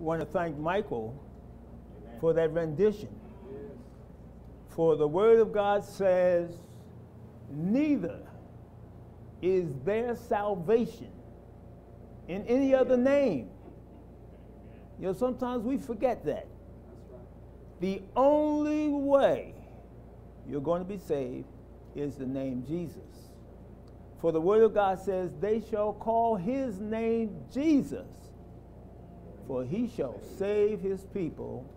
want to thank Michael for that rendition. For the Word of God says, neither is there salvation in any other name. You know, sometimes we forget that. The only way you're going to be saved is the name Jesus. For the Word of God says, they shall call his name Jesus, for he shall save his people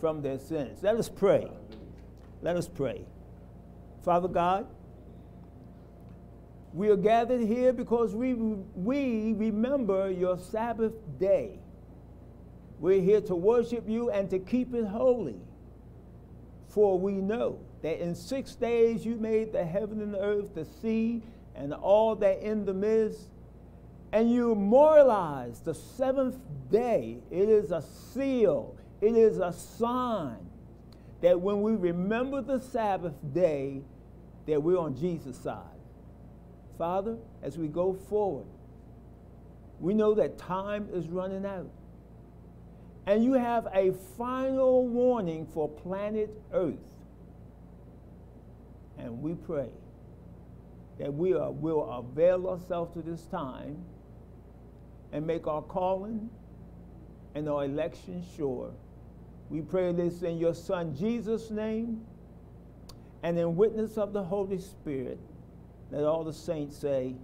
from their sins. Let us pray. Let us pray. Father God, we are gathered here because we, we remember your Sabbath day. We're here to worship you and to keep it holy. For we know that in six days you made the heaven and the earth, the sea, and all that in the midst, and you memorialize the seventh day. It is a seal, it is a sign that when we remember the Sabbath day, that we're on Jesus' side. Father, as we go forward, we know that time is running out. And you have a final warning for planet Earth. And we pray that we will avail ourselves to this time and make our calling and our election sure. We pray this in your Son Jesus' name and in witness of the Holy Spirit. Let all the saints say,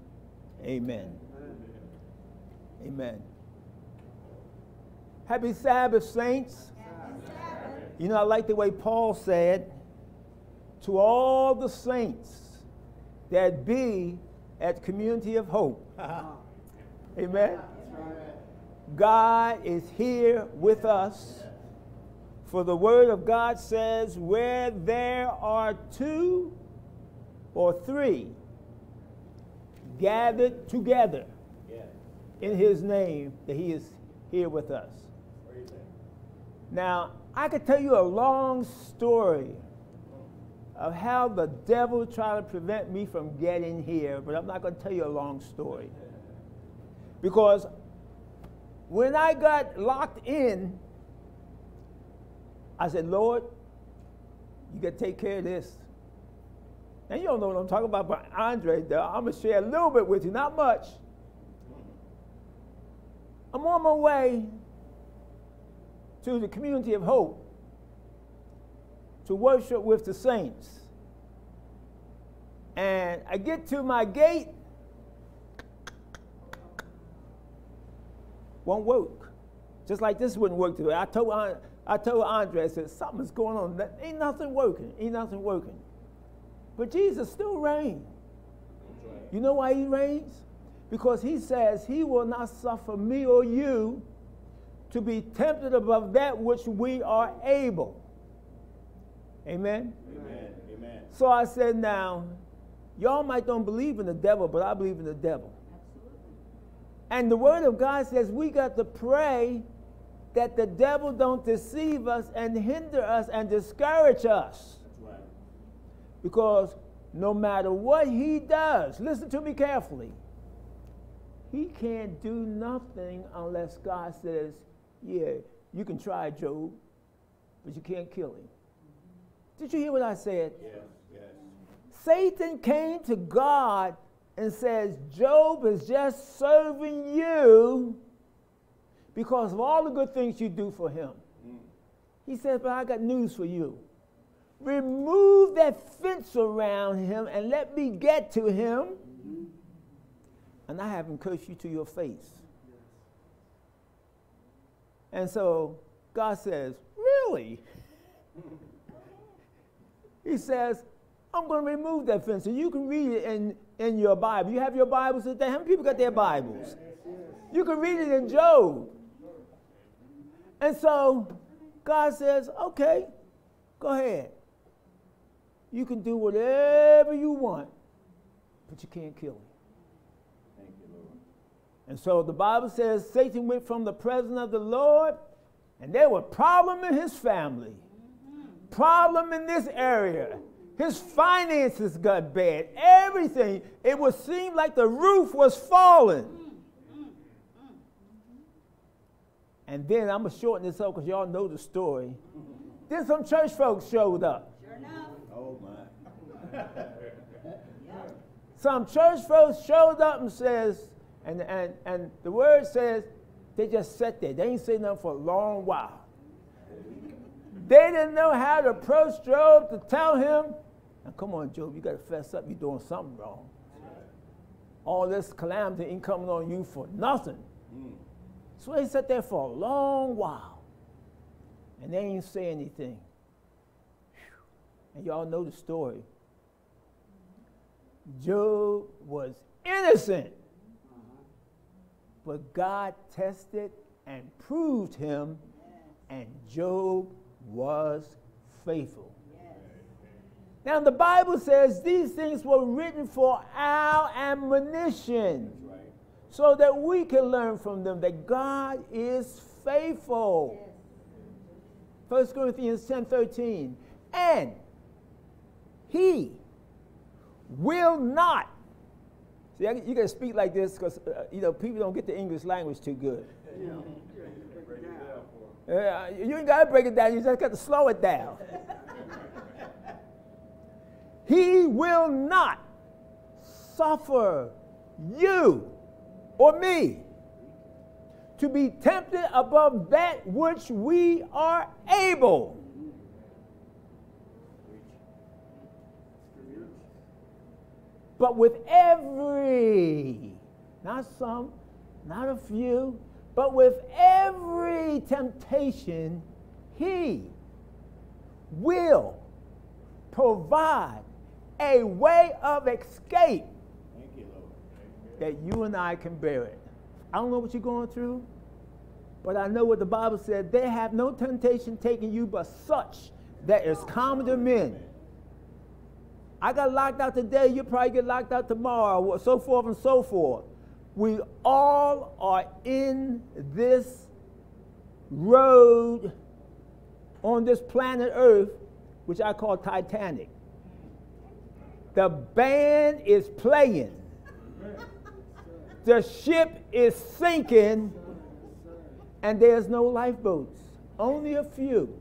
Amen. Amen. Amen. Happy Sabbath, saints. Happy Sabbath. You know, I like the way Paul said, to all the saints that be at Community of Hope. Amen. God is here with us. For the Word of God says, where there are two or three gathered together in His name, that He is here with us. Now, I could tell you a long story of how the devil tried to prevent me from getting here, but I'm not going to tell you a long story. Because when I got locked in, I said, Lord, you got to take care of this. And you don't know what I'm talking about, but Andre, I'm going to share a little bit with you, not much. I'm on my way to the community of hope to worship with the saints. And I get to my gate, won't work. Just like this wouldn't work today. I told, I told Andre, I said, something's going on. That Ain't nothing working. Ain't nothing working. But Jesus still reigns. You know why he reigns? Because he says he will not suffer me or you to be tempted above that which we are able. Amen? Amen. Amen. So I said, now, y'all might don't believe in the devil, but I believe in the devil. And the word of God says we got to pray that the devil don't deceive us and hinder us and discourage us. Right. Because no matter what he does, listen to me carefully. He can't do nothing unless God says, yeah, you can try Job, but you can't kill him. Did you hear what I said? Yes, yes. Satan came to God and says, Job is just serving you because of all the good things you do for him. Mm. He says, But I got news for you. Remove that fence around him and let me get to him, mm-hmm. and I haven't cursed you to your face. And so God says, Really? he says, I'm going to remove that fence. And you can read it in, in your Bible. You have your Bibles today. How many people got their Bibles? You can read it in Job. And so God says, okay, go ahead. You can do whatever you want, but you can't kill him. And so the Bible says Satan went from the presence of the Lord, and there was problem in his family, problem in this area. His finances got bad. Everything. It would seem like the roof was falling. And then I'm going to shorten this up because y'all know the story. then some church folks showed up. Sure enough. Oh, my. Some church folks showed up and says, and, and, and the word says, they just sat there. They ain't say nothing for a long while. They didn't know how to approach Job to tell him, now come on, Job, you got to fess up. You're doing something wrong. All this calamity ain't coming on you for nothing. Hmm. So he sat there for a long while, and they ain't say anything. And y'all know the story. Job was innocent, mm-hmm. but God tested and proved him, and Job was faithful. Now, the Bible says these things were written for our admonition so that we can learn from them that God is faithful. 1 Corinthians 10 13. And he will not. See, you got to speak like this because uh, you know people don't get the English language too good. Uh, you ain't got to break it down. You just got to slow it down. He will not suffer you or me to be tempted above that which we are able. But with every, not some, not a few, but with every temptation, He will provide a way of escape that you and I can bear it. I don't know what you're going through, but I know what the Bible said. They have no temptation taking you but such that is common to men. I got locked out today, you probably get locked out tomorrow, so forth and so forth. We all are in this road on this planet Earth, which I call Titanic. The band is playing. The ship is sinking, and there's no lifeboats, only a few.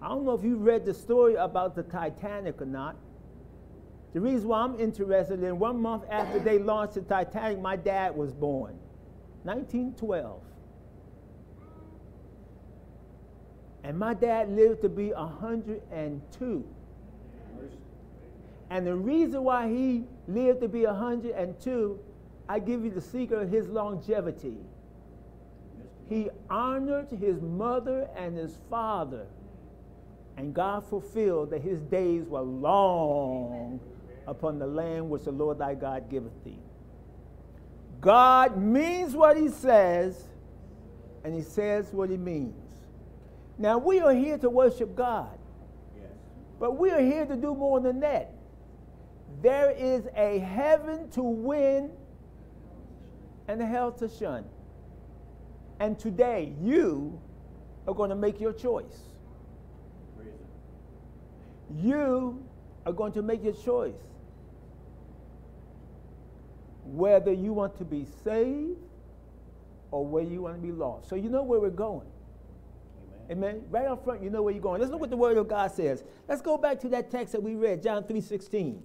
I don't know if you read the story about the Titanic or not. The reason why I'm interested in one month after they launched the Titanic, my dad was born, 1912. And my dad lived to be 102. And the reason why he lived to be 102, I give you the secret of his longevity. He honored his mother and his father, and God fulfilled that his days were long upon the land which the Lord thy God giveth thee. God means what he says, and he says what he means. Now, we are here to worship God, yes. but we are here to do more than that. There is a heaven to win and a hell to shun. And today, you are going to make your choice. You are going to make your choice whether you want to be saved or whether you want to be lost. So you know where we're going. Amen. Amen. Right up front, you know where you're going. Let's look what the Word of God says. Let's go back to that text that we read, John 3 16.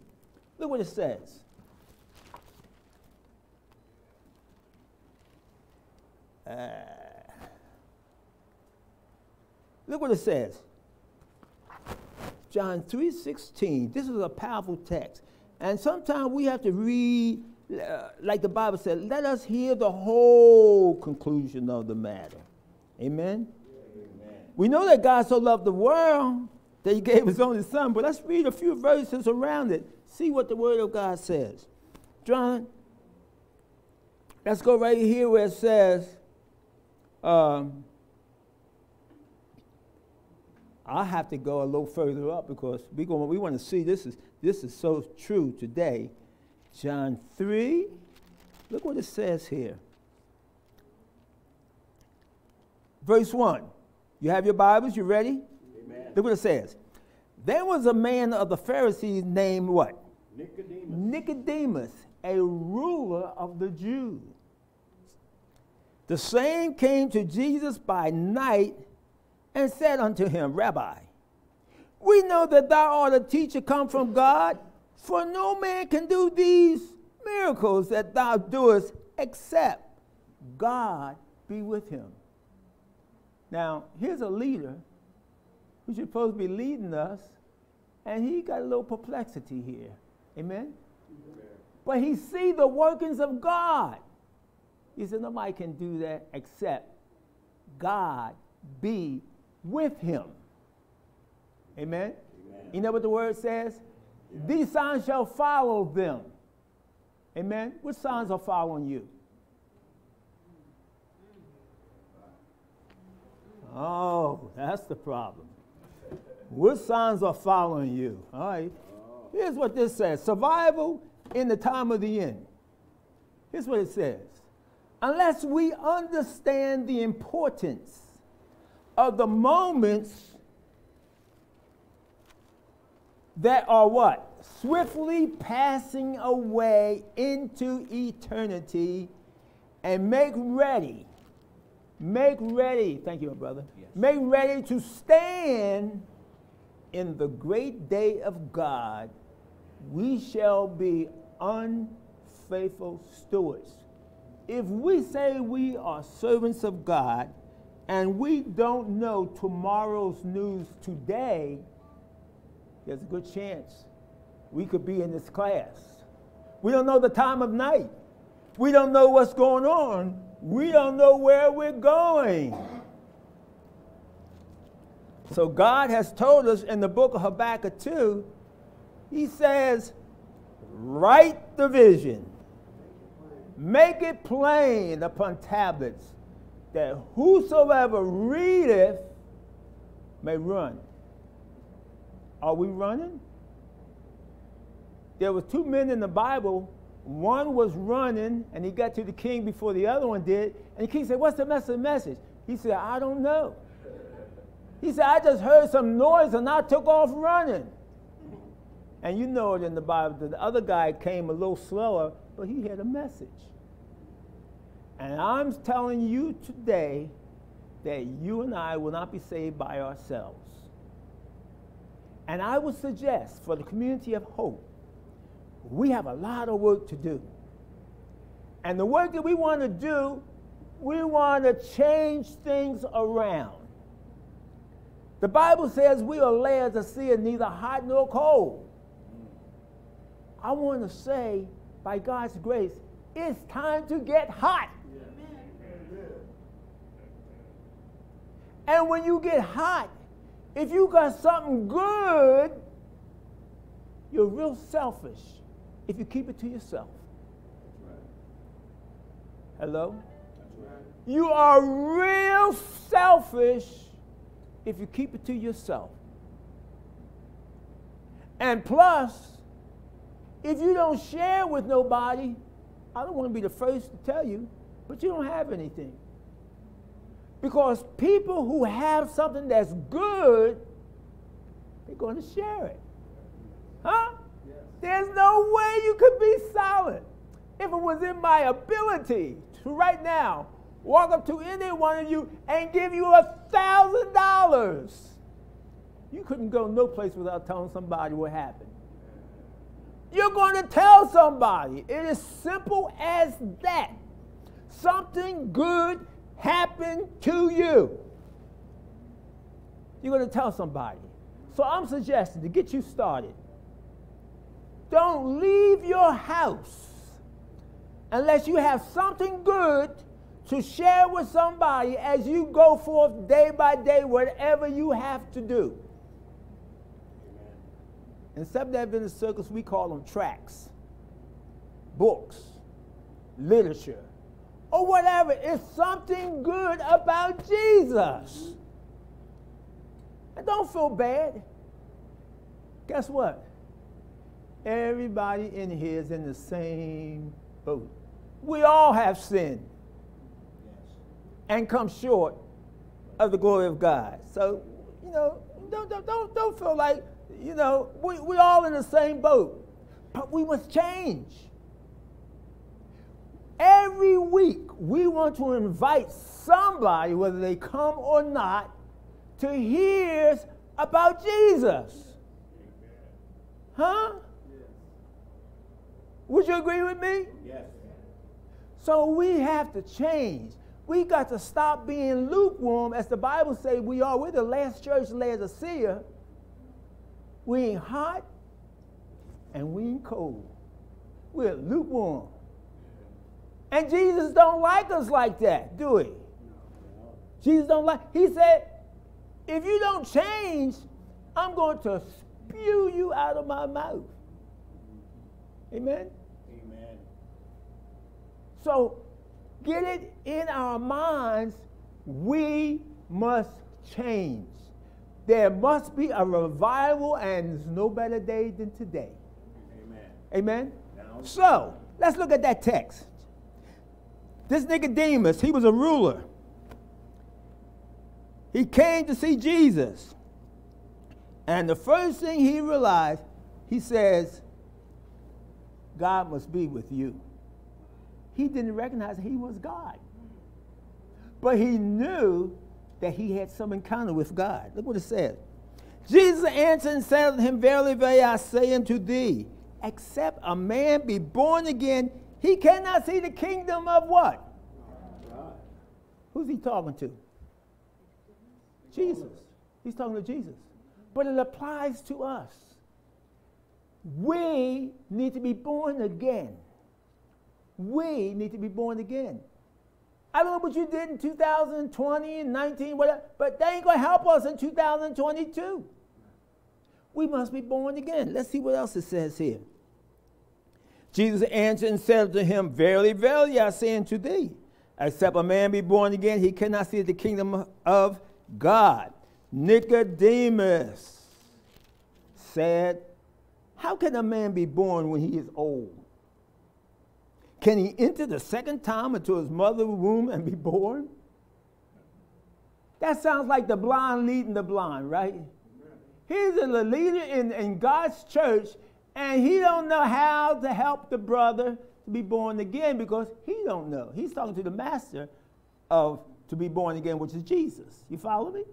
Look what it says. Uh, look what it says. John 3:16. This is a powerful text. And sometimes we have to read uh, like the Bible said, let us hear the whole conclusion of the matter. Amen? Amen. We know that God so loved the world that he gave his only son, but let's read a few verses around it See what the Word of God says. John, let's go right here where it says, um, I have to go a little further up because we go, we want to see this is this is so true today. John 3, look what it says here. Verse 1. You have your Bibles, you ready? Amen. Look what it says. There was a man of the Pharisees named what? Nicodemus. Nicodemus, a ruler of the Jews. The same came to Jesus by night and said unto him, Rabbi, we know that thou art a teacher come from God, for no man can do these miracles that thou doest except God be with him. Now, here's a leader who's supposed to be leading us, and he got a little perplexity here. Amen? Amen. But he see the workings of God. He said, nobody can do that except God be with him. Amen? Amen. You know what the word says? Yeah. These signs shall follow them. Amen? What signs are following you? Oh, that's the problem. What signs are following you? All right. Here's what this says survival in the time of the end. Here's what it says unless we understand the importance of the moments that are what? Swiftly passing away into eternity and make ready. Make ready. Thank you, my brother. Yes. Make ready to stand in the great day of God. We shall be unfaithful stewards if we say we are servants of God and we don't know tomorrow's news today, there's a good chance we could be in this class. We don't know the time of night. We don't know what's going on. We don't know where we're going. So God has told us in the book of Habakkuk 2, he says, write the vision make it plain upon tablets, that whosoever readeth may run. Are we running? There were two men in the Bible. One was running, and he got to the king before the other one did. And the king said, What's the message? He said, I don't know. He said, I just heard some noise and I took off running. And you know it in the Bible. The other guy came a little slower, but he had a message. And I'm telling you today that you and I will not be saved by ourselves. And I would suggest for the community of hope, we have a lot of work to do. And the work that we want to do, we want to change things around. The Bible says we are Laodicea neither hot nor cold. I want to say, by God's grace, it's time to get hot. And when you get hot, if you got something good, you're real selfish if you keep it to yourself. Hello? You are real selfish if you keep it to yourself. And plus, if you don't share with nobody, I don't want to be the first to tell you, but you don't have anything. Because people who have something that's good, they're going to share it. Huh? Yes. There's no way you could be silent. If it was in my ability to right now walk up to any one of you and give you a thousand dollars, you couldn't go no place without telling somebody what happened. You're going to tell somebody. It is simple as that. Something good happened to you. You're going to tell somebody. So I'm suggesting to get you started, don't leave your house unless you have something good to share with somebody as you go forth day by day, whatever you have to do. In Adventist circles, we call them tracts, books, literature, or whatever. It's something good about Jesus. And don't feel bad. Guess what? Everybody in here is in the same boat. We all have sinned and come short of the glory of God. So, you know, don't, don't, don't, don't feel like, you know, we, we all in the same boat. But we must change every week we want to invite somebody, whether they come or not, to hear about Jesus. Huh? Would you agree with me? Yes. So we have to change. We got to stop being lukewarm, as the Bible says we are. We're the last church, in Laodicea. We ain't hot and we ain't cold. We're lukewarm. And Jesus don't like us like that, do he? Jesus don't like. He said, if you don't change, I'm going to spew you out of my mouth. Amen. Amen. So get it in our minds, we must change. There must be a revival, and there's no better day than today. Amen. Amen? Now- So, let's look at that text. This Nicodemus, he was a ruler. He came to see Jesus. And the first thing he realized, he says, God must be with you. He didn't recognize he was God. But he knew that he had some encounter with God. Look what it says. Jesus answered and said unto him, Verily, verily, I say unto thee, except a man be born again, he cannot see the kingdom of what? God. Who's he talking to? Jesus. He's talking to Jesus. But it applies to us. We need to be born again. We need to be born again. I don't know what you did in 2020 and 19, whatever, but that ain't going to help us in 2022. We must be born again. Let's see what else it says here. Jesus answered and said to him, Verily, verily, I say unto thee, except a man be born again, he cannot see the kingdom of God. Nicodemus said, How can a man be born when he is old? Can he enter the second time into his mother's womb and be born? That sounds like the blind leading the blind, right? He's a leader in, in God's church, and he don't know how to help the brother to be born again because he don't know. He's talking to the master of to be born again, which is Jesus. You follow me?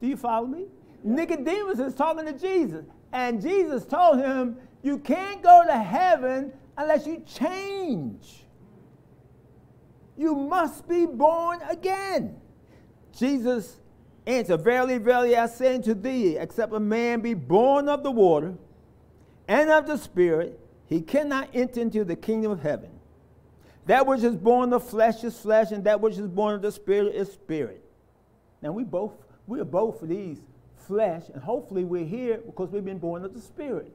Do you follow me? Nicodemus is talking to Jesus, and Jesus told him, "You can't go to heaven unless you change. You must be born again." Jesus answered, Verily, verily, I say unto thee, except a man be born of the water and of the Spirit, he cannot enter into the kingdom of heaven. That which is born of flesh is flesh, and that which is born of the Spirit is spirit. Now we both we are both of these flesh, and hopefully we're here because we've been born of the Spirit.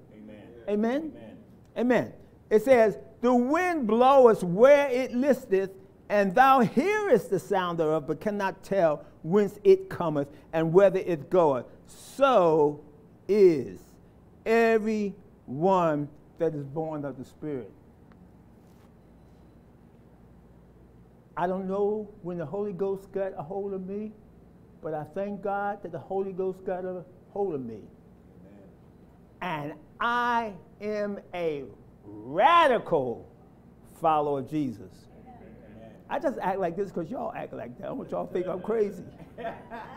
Amen. Amen. Amen. Amen. It says, The wind bloweth where it listeth, and thou hearest the sound thereof, but cannot tell whence it cometh and whither it goeth. So is every one that is born of the Spirit. I don't know when the Holy Ghost got a hold of me, but I thank God that the Holy Ghost got a hold of me. And I am a radical follower of Jesus. I just act like this because y'all act like that. I want y'all to think I'm crazy.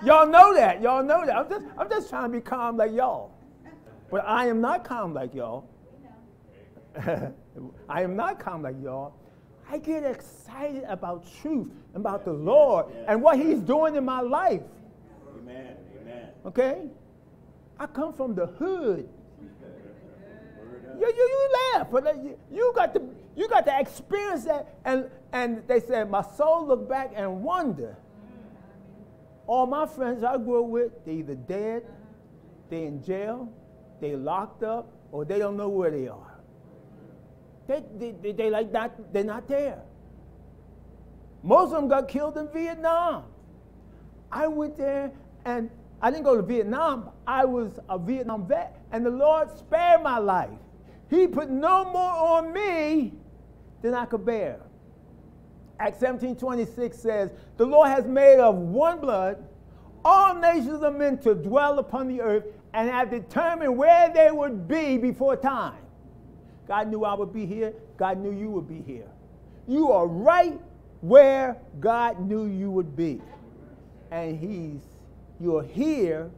y'all know that. Y'all know that. I'm just, I'm just trying to be calm like y'all. But I am not calm like y'all. I am not calm like y'all. I get excited about truth, about the Lord, and what He's doing in my life. Amen. Amen. Okay? I come from the hood. You, you, you laugh, but uh, you, got to you got to experience that. And and they said, my soul look back and wonder. All my friends I grew up with, they either dead, they in jail, they locked up, or they don't know where they are. They, they, they, they like not, they're not there. Most of them got killed in Vietnam. I went there and I didn't go to Vietnam. I was a Vietnam vet, and the Lord spared my life. He put no more on me than I could bear. Acts 17:26 says, "The Lord has made of one blood all nations of men to dwell upon the earth, and have determined where they would be before time." God knew I would be here. God knew you would be here. You are right where God knew you would be. And he's you're here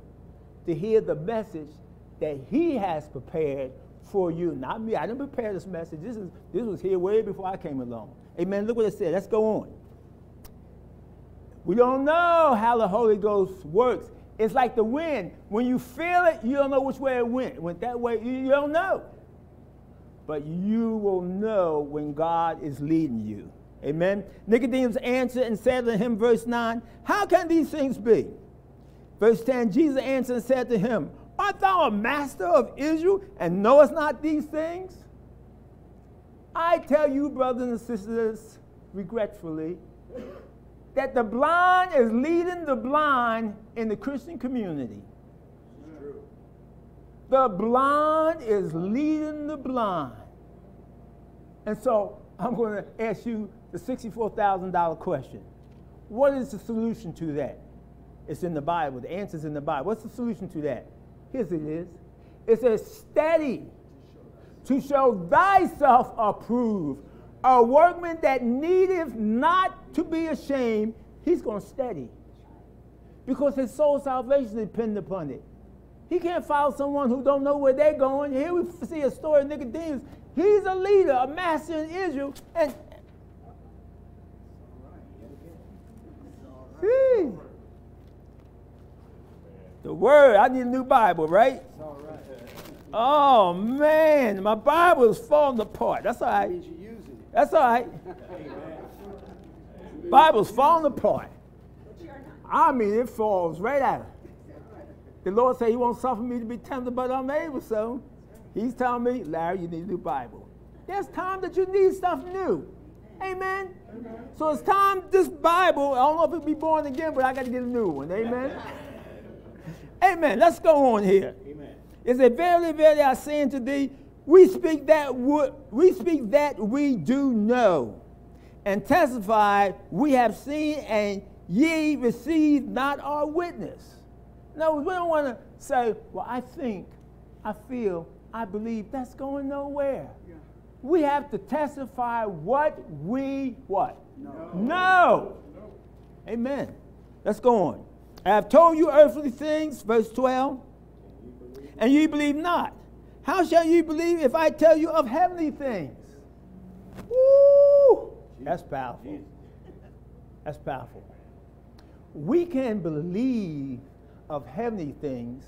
to hear the message that he has prepared for you. Not me. I didn't prepare this message. This is this was here way before I came along. Amen. Look what it said. Let's go on. We don't know how the Holy Ghost works. It's like the wind. When you feel it, you don't know which way it went. Went that way, you don't know. But you will know when God is leading you. Amen. Nicodemus answered and said to him, verse 9, How can these things be? Verse 10, Jesus answered and said to him, Art thou a master of Israel and knowest not these things? I tell you, brothers and sisters, regretfully, that the blind is leading the blind in the Christian community. The blind is leading the blind. And so I'm going to ask you the $64,000 question. What is the solution to that? It's in the Bible. The answer's in the Bible. What's the solution to that? Here's it is. It says, study to show thyself approved, a workman that needeth not to be ashamed, he's going to study. Because his soul salvation depends upon it. He can't follow someone who don't know where they're going. Here we see a story of Nicodemus. He's a leader, a master in Israel, and the word, I need a new Bible, right? Oh man, my Bible is falling apart. That's all right. That's all right. Bible's falling apart. I mean, it falls right out. The Lord said He won't suffer me to be tempted, but I'm able so. He's telling me, Larry, you need a new Bible. There's time that you need stuff new. Amen. Amen. So it's time this Bible, I don't know if it'll be born again, but I got to get a new one. Amen. Amen. Let's go on here. Amen. It said, Verily, verily, I say unto thee, we speak that we speak that we do know, and testify we have seen, and ye receive not our witness. No, we don't want to say, well, I think, I feel, I believe. That's going nowhere. Yeah. We have to testify what we what? No. no. no. Amen. Let's go on. I have told you earthly things, verse 12, and ye believe not. How shall you believe if I tell you of heavenly things? Woo! That's powerful. That's powerful. We can believe of heavenly things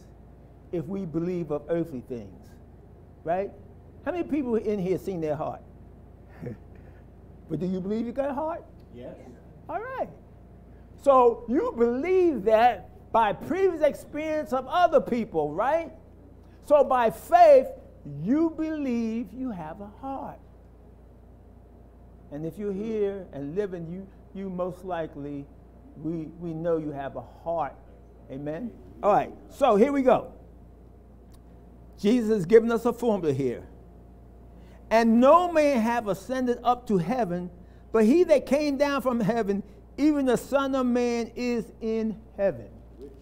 if we believe of earthly things, right? How many people in here seen their heart? but do you believe you got a heart? Yes. All right. So you believe that by previous experience of other people, right? So by faith, you believe you have a heart. And if you're here and living, you, you most likely, we, we know you have a heart. Amen? All right, so here we go. Jesus has given us a formula here. And no man have ascended up to heaven, but he that came down from heaven, even the Son of Man is in heaven.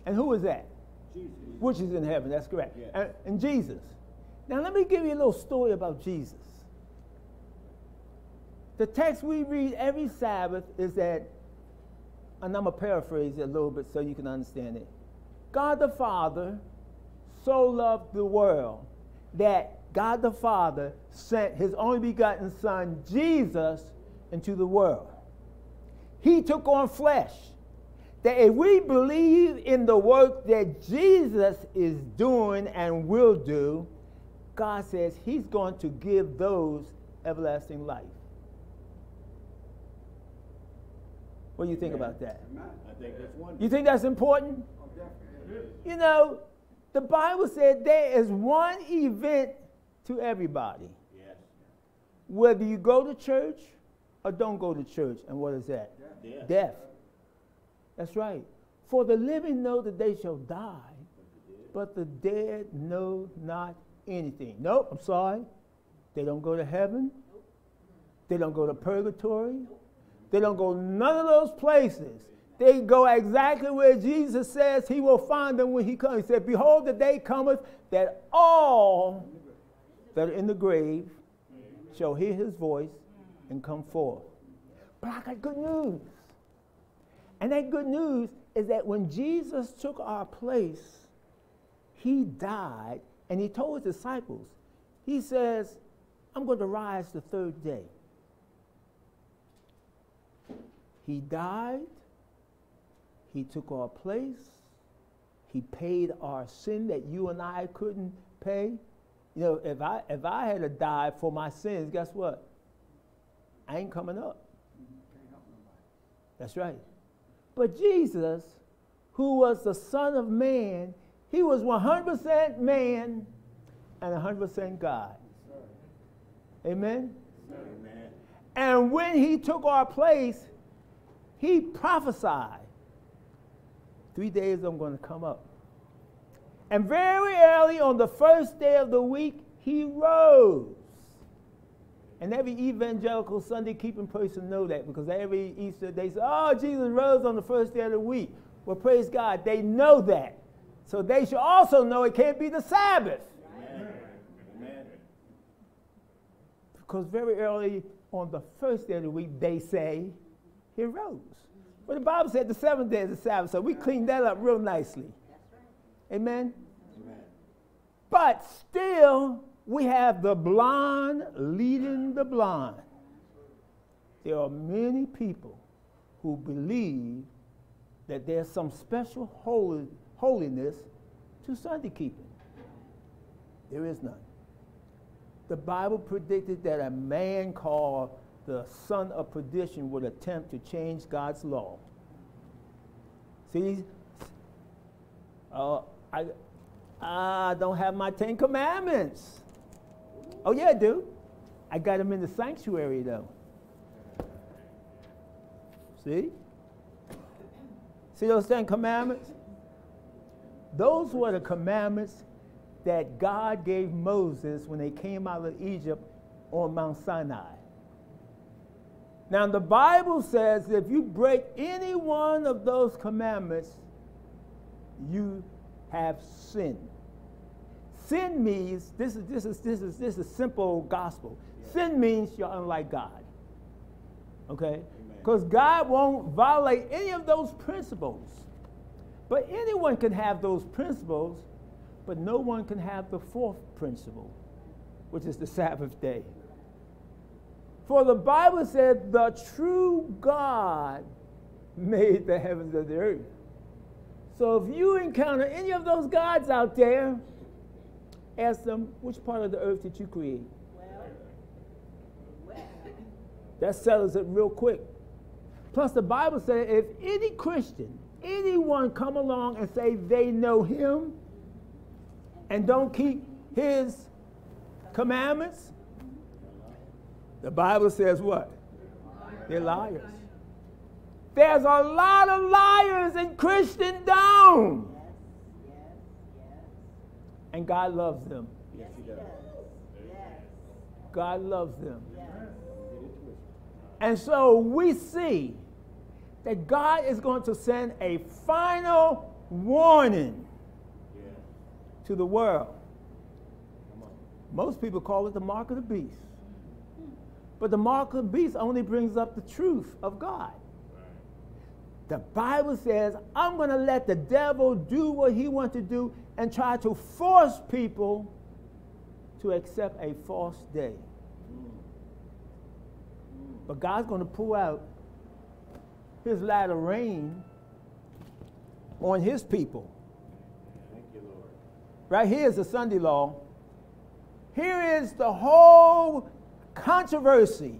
And who is that? Jesus. Which is in heaven, that's correct. Yeah. And, and Jesus. Now, let me give you a little story about Jesus. The text we read every Sabbath is that, and I'm going to paraphrase it a little bit so you can understand it. God the Father so loved the world that God the Father sent his only begotten Son, Jesus, into the world. He took on flesh. That if we believe in the work that Jesus is doing and will do, God says He's going to give those everlasting life. What do you think about that? I think that's wonderful. You think that's important? Oh, you know, the Bible said there is one event to everybody. Yes. Whether you go to church or don't go to church. And what is that? Death. Death. That's right. For the living know that they shall die, but the dead know not anything. Nope, I'm sorry. They don't go to heaven. They don't go to purgatory. They don't go none of those places. They go exactly where Jesus says he will find them when he comes. He said, Behold, the day cometh that all that are in the grave shall hear his voice and come forth. But I got good news. And that good news is that when Jesus took our place, he died and he told his disciples, he says, I'm going to rise the third day. He died, he took our place, he paid our sin that you and I couldn't pay. You know, if I if I had to die for my sins, guess what? I ain't coming up. That's right. But Jesus, who was the Son of Man, he was 100% man and 100% God. Amen? Amen. And when he took our place, he prophesied three days I'm going to come up. And very early on the first day of the week, he rose. And every evangelical Sunday keeping person know that because every Easter they say, oh, Jesus rose on the first day of the week. Well, praise God, they know that. So they should also know it can't be the Sabbath. Amen. Amen. Because very early on the first day of the week, they say he rose. But the Bible said the seventh day is the Sabbath, so we cleaned that up real nicely. Amen? Amen. But still, we have the blind leading the blind. There are many people who believe that there's some special holy, holiness to Sunday keeping. There is none. The Bible predicted that a man called the son of perdition would attempt to change God's law. See, uh, I, I don't have my Ten Commandments. Oh, yeah, I do. I got them in the sanctuary, though. See? See those Ten Commandments? Those were the commandments that God gave Moses when they came out of Egypt on Mount Sinai. Now, the Bible says if you break any one of those commandments, you have sinned. Sin means this is this is this is this is simple gospel. Sin means you're unlike God. Okay? Because God won't violate any of those principles. But anyone can have those principles, but no one can have the fourth principle, which is the Sabbath day. For the Bible said, the true God made the heavens and the earth. So if you encounter any of those gods out there, ask them, which part of the earth did you create? Well, That settles it real quick. Plus, the Bible says if any Christian, anyone come along and say they know him and don't keep his commandments, the Bible says what? They're liars. There's a lot of liars in Christendom. And God loves them. Yes, he does. God loves them. And so we see that God is going to send a final warning Yeah. to the world. Most people call it the mark of the beast. But the mark of the beast only brings up the truth of God. The Bible says, I'm going to let the devil do what he wants to do and try to force people to accept a false day. But God's going to pull out his latter rain on his people. You. Right here is the Sunday law. Here is the whole controversy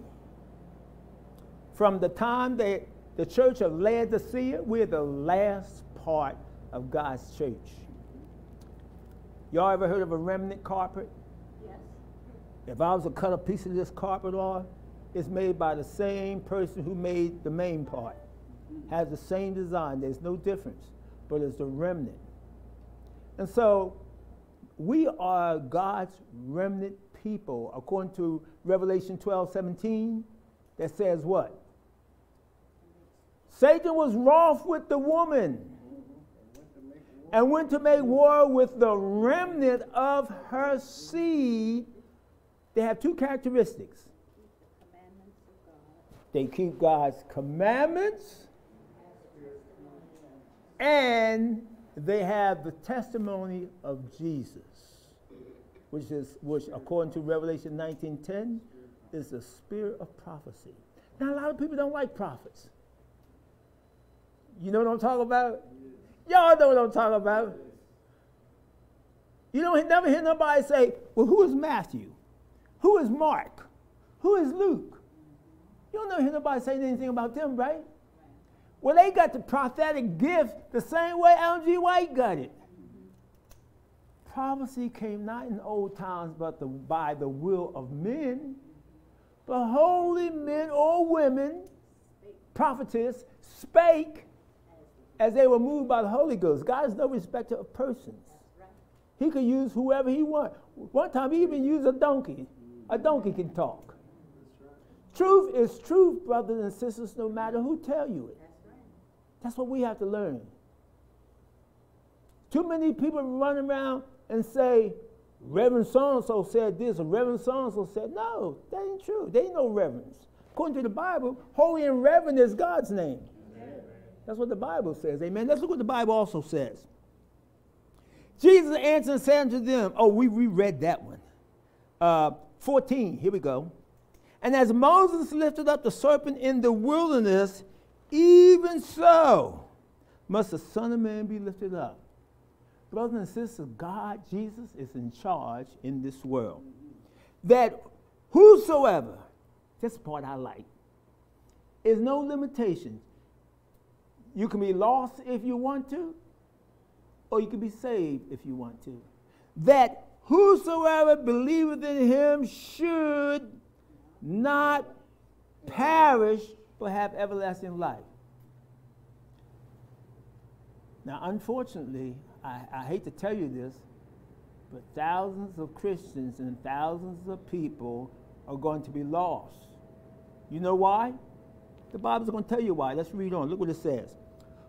from the time that the church of Laodicea, we're the last part of God's church. Y'all ever heard of a remnant carpet? Yes. If I was to cut a piece of this carpet off, it's made by the same person who made the main part. Has the same design, there's no difference, but it's the remnant. And so we are God's remnant people, according to Revelation 12 17, that says what? Satan was wroth with the woman and went to make war with the remnant of her seed. They have two characteristics. They keep God's commandments and they have the testimony of Jesus, which is which according to Revelation 19:10 is the spirit of prophecy. Now a lot of people don't like prophets. You know what I'm talking about? Y'all know what I'm talking about. You don't never hear nobody say, well, who is Matthew? Who is Mark? Who is Luke? You don't never hear nobody say anything about them, right? Well, they got the prophetic gift the same way Ellen G. White got it. Prophecy came not in old times, but the, by the will of men. But holy men or women, prophetess, spake as they were moved by the Holy Ghost. God is no respecter of persons. He could use whoever he wants. One time he even used a donkey. A donkey can talk. Truth is truth, brothers and sisters, no matter who tell you it. That's what we have to learn. Too many people run around and say, Reverend so and so said this, or Reverend so and so said, no, that ain't true. They ain't no reverends. According to the Bible, holy and reverend is God's name. That's what the Bible says. Amen. Let's look what the Bible also says. Jesus answered and said unto them, Oh, we reread that one. Uh, 14, here we go. And as Moses lifted up the serpent in the wilderness, even so must the Son of Man be lifted up. Brothers and sisters, God, Jesus, is in charge in this world. That whosoever, this part I like, is no limitation. You can be lost if you want to, or you can be saved if you want to. That whosoever believeth in him should not perish, but have everlasting life. Now, unfortunately, I, I hate to tell you this, but thousands of Christians and thousands of people are going to be lost. You know why? The Bible's going to tell you why. Let's read on. Look what it says.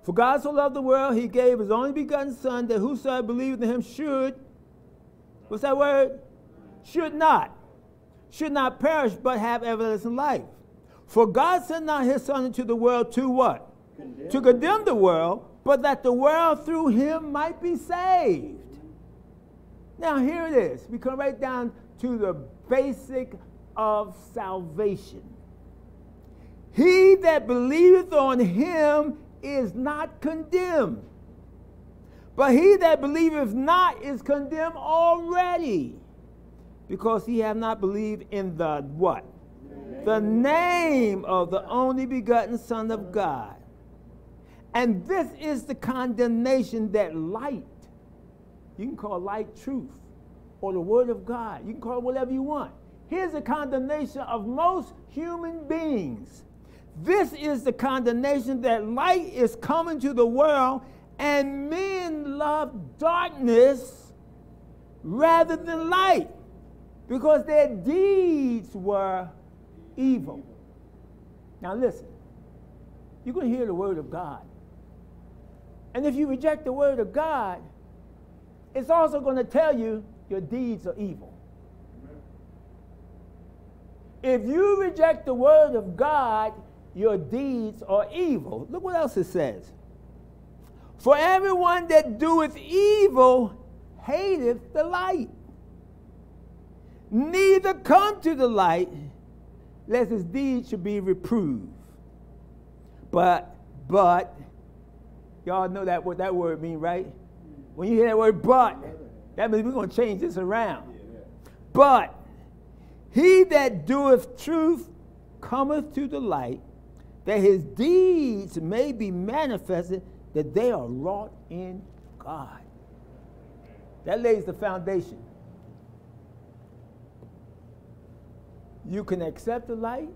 For God so loved the world, he gave his only begotten Son, that whosoever believeth in him should, what's that word? Should not. Should not perish, but have everlasting life. For God sent not his Son into the world to what? Condemn. To condemn the world, but that the world through him might be saved. Now, here it is. We come right down to the basic of salvation. He that believeth on him is not condemned. But he that believeth not is condemned already, because he hath not believed in the what? Name. The name of the only begotten Son of God. And this is the condemnation that light, you can call light truth, or the Word of God, you can call it whatever you want. Here's the condemnation of most human beings this is the condemnation that light is coming to the world, and men love darkness rather than light because their deeds were evil. Now, listen, you're going to hear the word of God. And if you reject the word of God, it's also going to tell you your deeds are evil. If you reject the word of God, your deeds are evil. Look what else it says. For everyone that doeth evil hateth the light, neither come to the light, lest his deeds should be reproved. But, but, y'all know that what that word means, right? When you hear that word but, that means we're going to change this around. But he that doeth truth cometh to the light, that his deeds may be manifested, that they are wrought in God. That lays the foundation. You can accept the light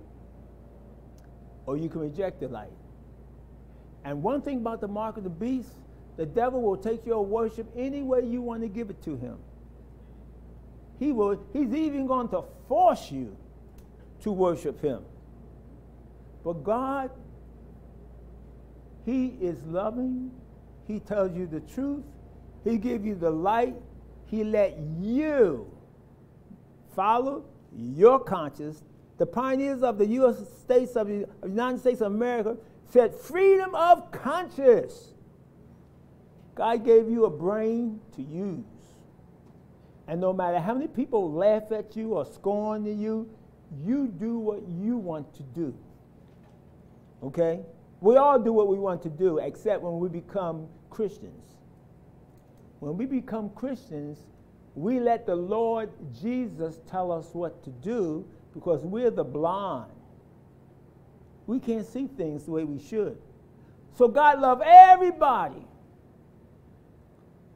or you can reject the light. And one thing about the mark of the beast, the devil will take your worship any way you want to give it to him. He will, he's even going to force you to worship him. But God, He is loving. He tells you the truth. He gives you the light. He let you follow your conscience the pioneers of the U.S. States of the United States of America said freedom of conscience. God gave you a brain to use. And no matter how many people laugh at you or scorn you, you do what you want to do. Okay? We all do what we want to do, except when we become Christians. When we become Christians, we let the Lord Jesus tell us what to do because we're the blind. We can't see things the way we should. So God loves everybody.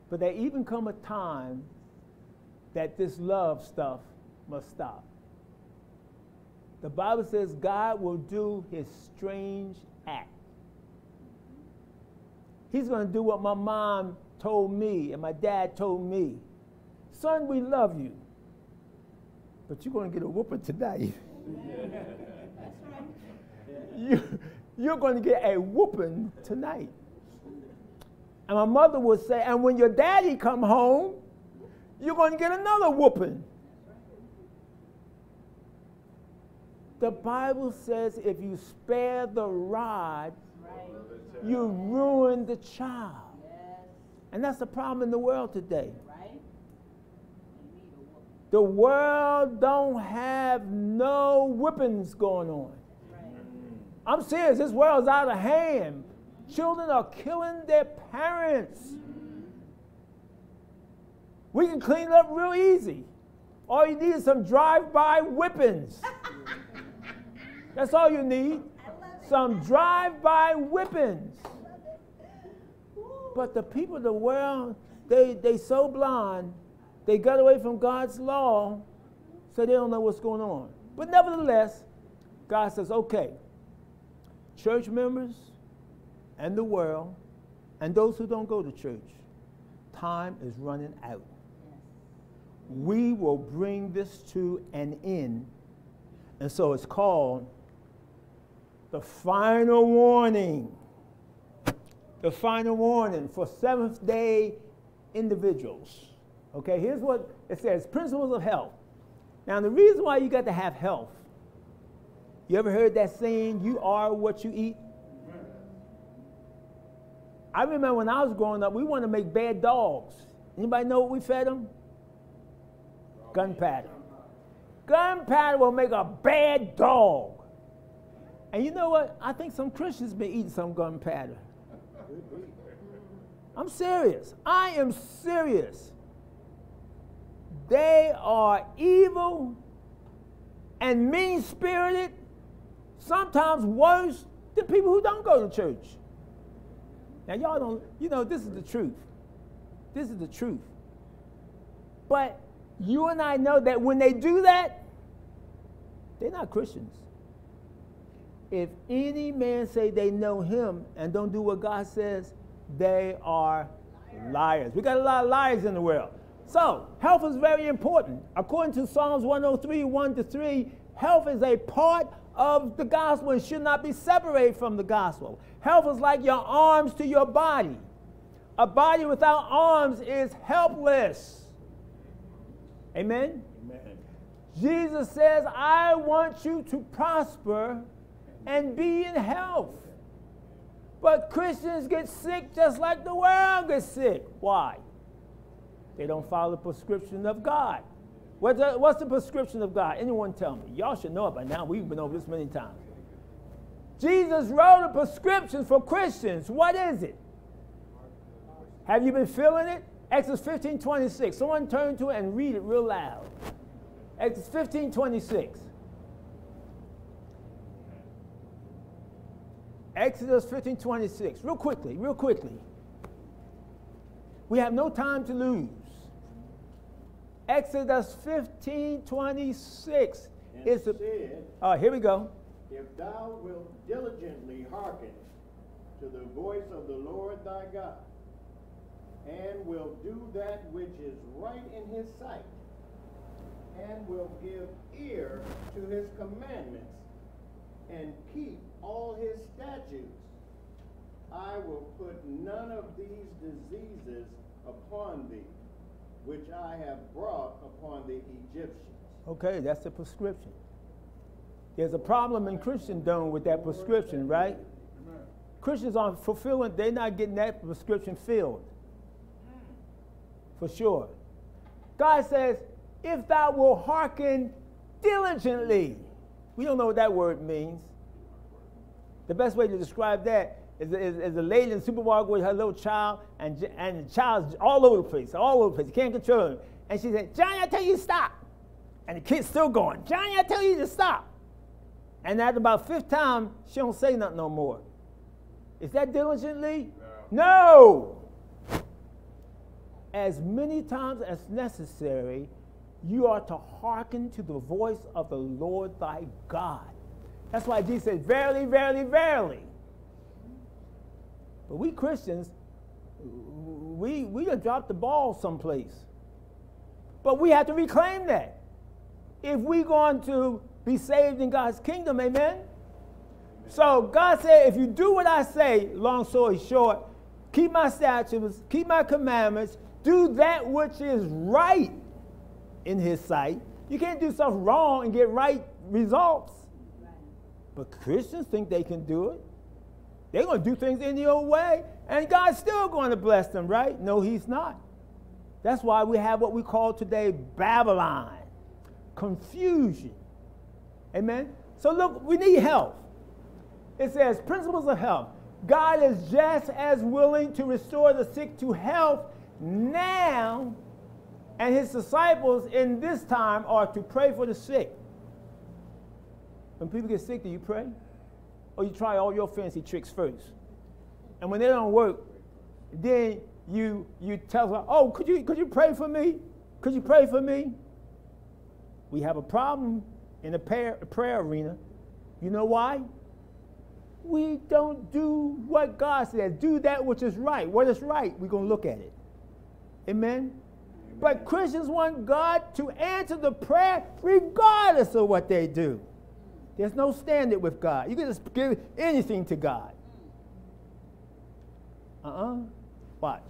But there even come a time that this love stuff must stop. The Bible says God will do his strange act. He's going to do what my mom told me and my dad told me. Son, we love you. But you're going to get a whooping tonight. you, you're going to get a whooping tonight. And my mother would say, and when your daddy come home, you're going to get another whooping. The Bible says if you spare the rod, right. you ruin the child. Yes. And that's the problem in the world today. Right. The world don't have no whippings going on. Right. I'm serious, this world's out of hand. Children are killing their parents. Mm-hmm. We can clean it up real easy. All you need is some drive-by whippings. That's all you need. Some drive-by whippings. But the people of the world, they they so blind, they got away from God's law, so they don't know what's going on. But nevertheless, God says, okay, church members and the world and those who don't go to church, time is running out. We will bring this to an end. And so it's called the final warning. The final warning for seventh day individuals. Okay, here's what it says principles of health. Now, the reason why you got to have health, you ever heard that saying, you are what you eat? I remember when I was growing up, we wanted to make bad dogs. Anybody know what we fed them? Gunpowder. Gunpowder will make a bad dog. And you know what? I think some Christians been eating some gunpowder. I'm serious. I am serious. They are evil and mean spirited, sometimes worse than people who don't go to church. Now, y'all don't, you know, this is the truth. This is the truth. But you and I know that when they do that, they're not Christians if any man say they know him and don't do what God says, they are liars. We got a lot of liars in the world. So, health is very important. According to Psalms 103, 1 to 3, health is a part of the gospel and should not be separated from the gospel. Health is like your arms to your body. A body without arms is helpless. Amen? Amen. Jesus says, I want you to prosper and be in health. But Christians get sick just like the world gets sick. Why? They don't follow the prescription of God. What's the, what's the prescription of God? Anyone tell me? Y'all should know it by now. We've been over this many times. Jesus wrote a prescription for Christians. What is it? Have you been feeling it? Exodus 15 26. Someone turn to it and read it real loud. Exodus 15 26. Exodus 15 26. Real quickly, real quickly. We have no time to lose. Exodus 15 26 and is the. Said, uh, here we go. If thou wilt diligently hearken to the voice of the Lord thy God, and will do that which is right in his sight, and will give ear to his commandments, and keep all his statutes, I will put none of these diseases upon thee, which I have brought upon the Egyptians. Okay, that's the prescription. There's a problem in Christendom with that prescription, right? Christians aren't fulfilling, they're not getting that prescription filled. For sure. God says, if thou will hearken diligently. We don't know what that word means. The best way to describe that is, is, is a lady in the supermarket with her little child, and, and the child's all over the place, all over the place. You can't control him. And she said, Johnny, I tell you to stop. And the kid's still going, Johnny, I tell you to stop. And after about fifth time, she don't say nothing no more. Is that diligently? No. no. As many times as necessary, you are to hearken to the voice of the Lord thy God. That's why Jesus said, Verily, verily, verily. But we Christians, we, we done dropped the ball someplace. But we have to reclaim that. If we're going to be saved in God's kingdom, amen? So God said, if you do what I say, long story short, keep my statutes, keep my commandments, do that which is right in his sight. You can't do stuff wrong and get right results. But Christians think they can do it. They're going to do things any old way, and God's still going to bless them, right? No, He's not. That's why we have what we call today Babylon, confusion. Amen? So, look, we need help. It says, principles of health. God is just as willing to restore the sick to health now and his disciples in this time are to pray for the sick. When people get sick, do you pray? Or you try all your fancy tricks first? And when they don't work, then you you tell them, oh, could you could you pray for me? Could you pray for me? We have a problem in the prayer, prayer arena. You know why? We don't do what God says. Do that which is right. What is right? We're going to look at it. Amen? But Christians want God to answer the prayer regardless of what they do. There's no standard with God. You can just give anything to God. Uh uh Watch.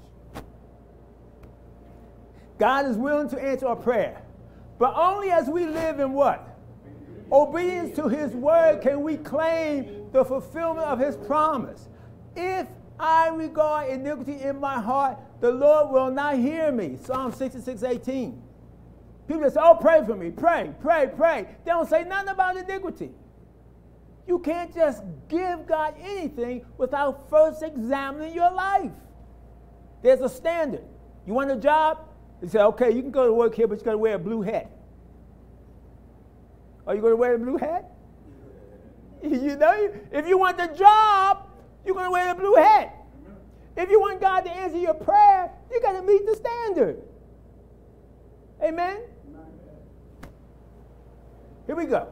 God is willing to answer our prayer, but only as we live in what? Obedience to His word can we claim the fulfillment of His promise. If I regard iniquity in my heart, the Lord will not hear me. Psalm 66, 18. People say, oh, pray for me. Pray, pray, pray. They don't say nothing about iniquity. You can't just give God anything without first examining your life. There's a standard. You want a job? They say, okay, you can go to work here, but you got to wear a blue hat. Are you going to wear a blue hat? you know, if you want the job, you're going to wear a blue hat. If you want God to answer your prayer, you got to meet the standard. Amen? Here we go.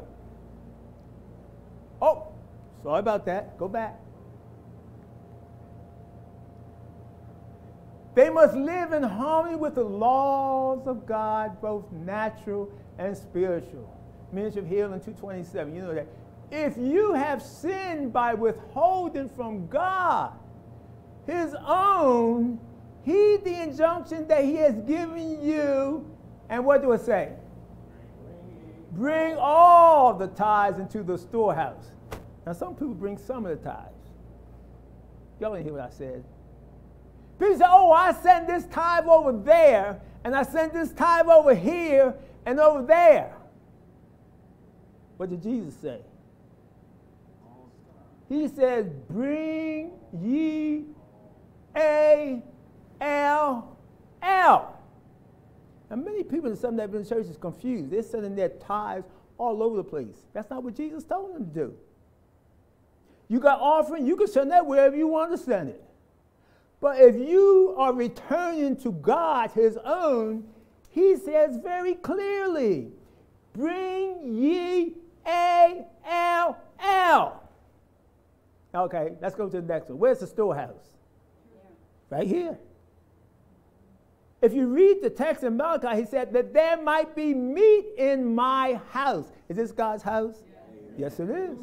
Oh, sorry about that. Go back. They must live in harmony with the laws of God, both natural and spiritual. Ministry of Healing 227. You know that. If you have sinned by withholding from God, his own, heed the injunction that he has given you. And what do it say? Bring all the tithes into the storehouse. Now, some people bring some of the tithes. Y'all didn't hear what I said. People say, oh, I sent this tithe over there, and I sent this tithe over here and over there. What did Jesus say? He says, Bring ye a L L. And many people in some Adventist churches confused. They're sending their tithes all over the place. That's not what Jesus told them to do. You got offering, you can send that wherever you want to send it. But if you are returning to God his own, he says very clearly, bring ye A L L. Okay, let's go to the next one. Where's the storehouse? Right here. If you read the text in Malachi, he said that there might be meat in my house. Is this God's house? Yes, it is.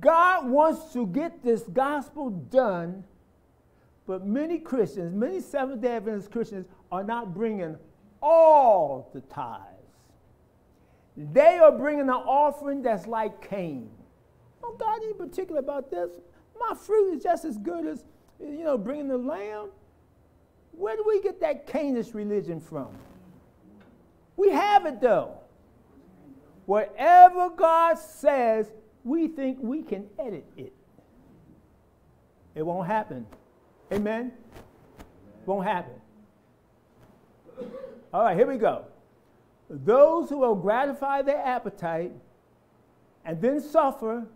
God wants to get this gospel done, but many Christians, many Seventh day Adventist Christians, are not bringing all the tithes. They are bringing an offering that's like Cain. Oh, God ain't particular about this. My fruit is just as good as, you know, bringing the lamb. Where do we get that Cainish religion from? We have it though. Whatever God says, we think we can edit it. It won't happen. Amen? Won't happen. All right, here we go. Those who will gratify their appetite and then suffer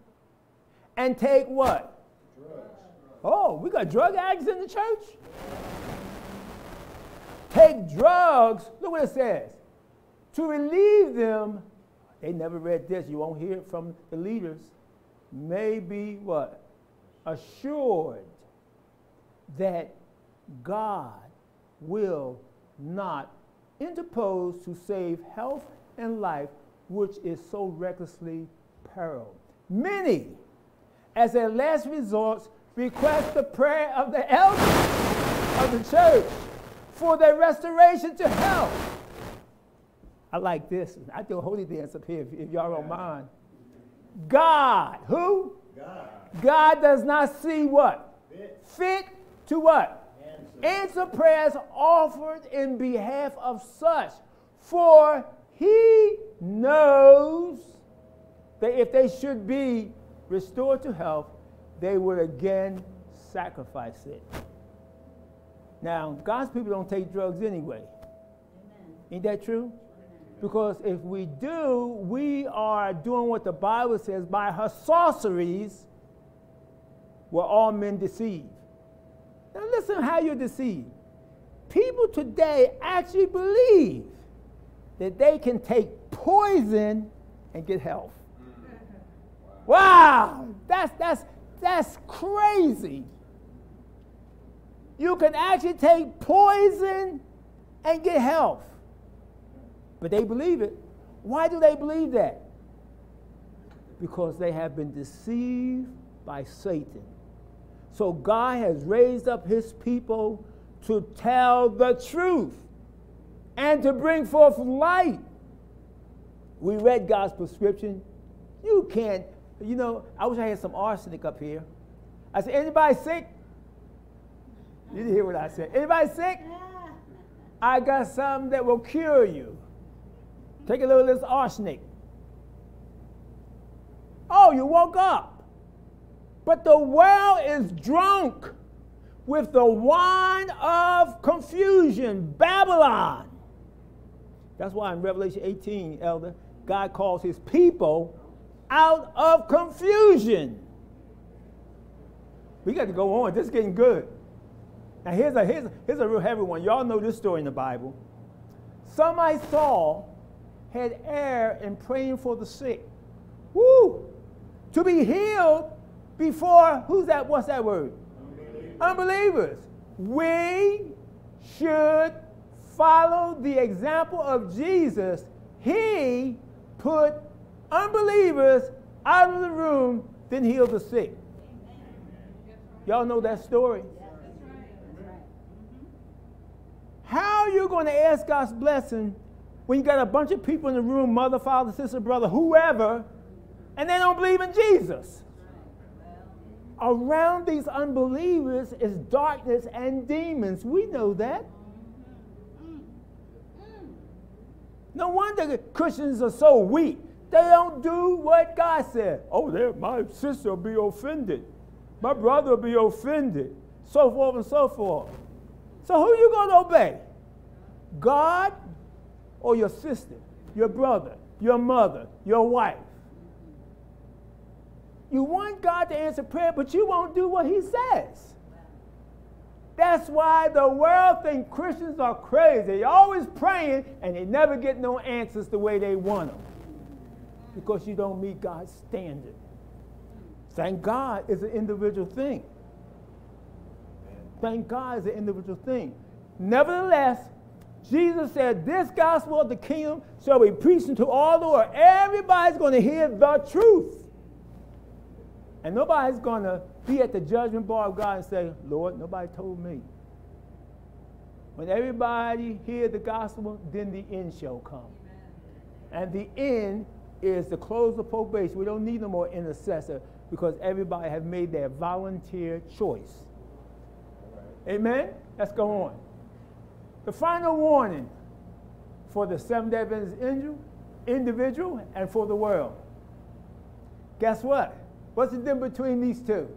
and take what? Drugs. Oh, we got drug addicts in the church? Take drugs, look what it says, to relieve them. They never read this, you won't hear it from the leaders. May be what? Assured that God will not interpose to save health and life, which is so recklessly periled. Many, as a last resort, request the prayer of the elders of the church for their restoration to health. I like this. I do a holy dance up here if, if y'all don't mind. God, who? God. God does not see what? Fit, Fit to what? Answer prayers offered in behalf of such, for he knows that if they should be restored to health, they would again sacrifice it. Now, God's people don't take drugs anyway. Amen. Ain't that true? Because if we do, we are doing what the Bible says by her sorceries were all men deceived. Now, listen how you're deceived. People today actually believe that they can take poison and get health. Wow, that's, that's, that's crazy. You can actually take poison and get health. But they believe it. Why do they believe that? Because they have been deceived by Satan. So God has raised up his people to tell the truth and to bring forth light. We read God's prescription. You can't, you know, I wish I had some arsenic up here. I said, anybody sick? You didn't hear what I said. Anybody sick? I got something that will cure you. Take a little of this arsenic. Oh, you woke up. But the well is drunk with the wine of confusion, Babylon. That's why in Revelation 18, Elder, God calls his people out of confusion. We got to go on. This is getting good. Now, here's a, here's, here's a real heavy one. Y'all know this story in the Bible. Some I saw had error in praying for the sick. Woo! To be healed before who's that? What's that word? Unbelievers. Unbelievers. We should follow the example of Jesus. He put unbelievers out of the room, then healed the sick. Y'all know that story. How are you going to ask God's blessing when you got a bunch of people in the room, mother, father, sister, brother, whoever, and they don't believe in Jesus? around these unbelievers is darkness and demons. We know that. No wonder Christians are so weak. They don't do what God said. Oh, there, my sister will be offended. My brother will be offended. So forth and so forth. So who you going to obey? God or your sister, your brother, your mother, your wife? You want God to answer prayer, but you won't do what He says. That's why the world think Christians are crazy. They're always praying and they never get no answers the way they want them because you don't meet God's standard. Thank God it's an individual thing. Thank God is an individual thing. Nevertheless, Jesus said, This gospel of the kingdom shall be preached to all the world. Everybody's going to hear the truth. And nobody's going to be at the judgment bar of God and say, Lord, nobody told me. When everybody hears the gospel, then the end shall come. And the end is the close of probation. We don't need no more intercessor because everybody has made their volunteer choice. Amen? Let's go on. The final warning for the Seventh day Adventist individual and for the world. Guess what? What's the difference between these two?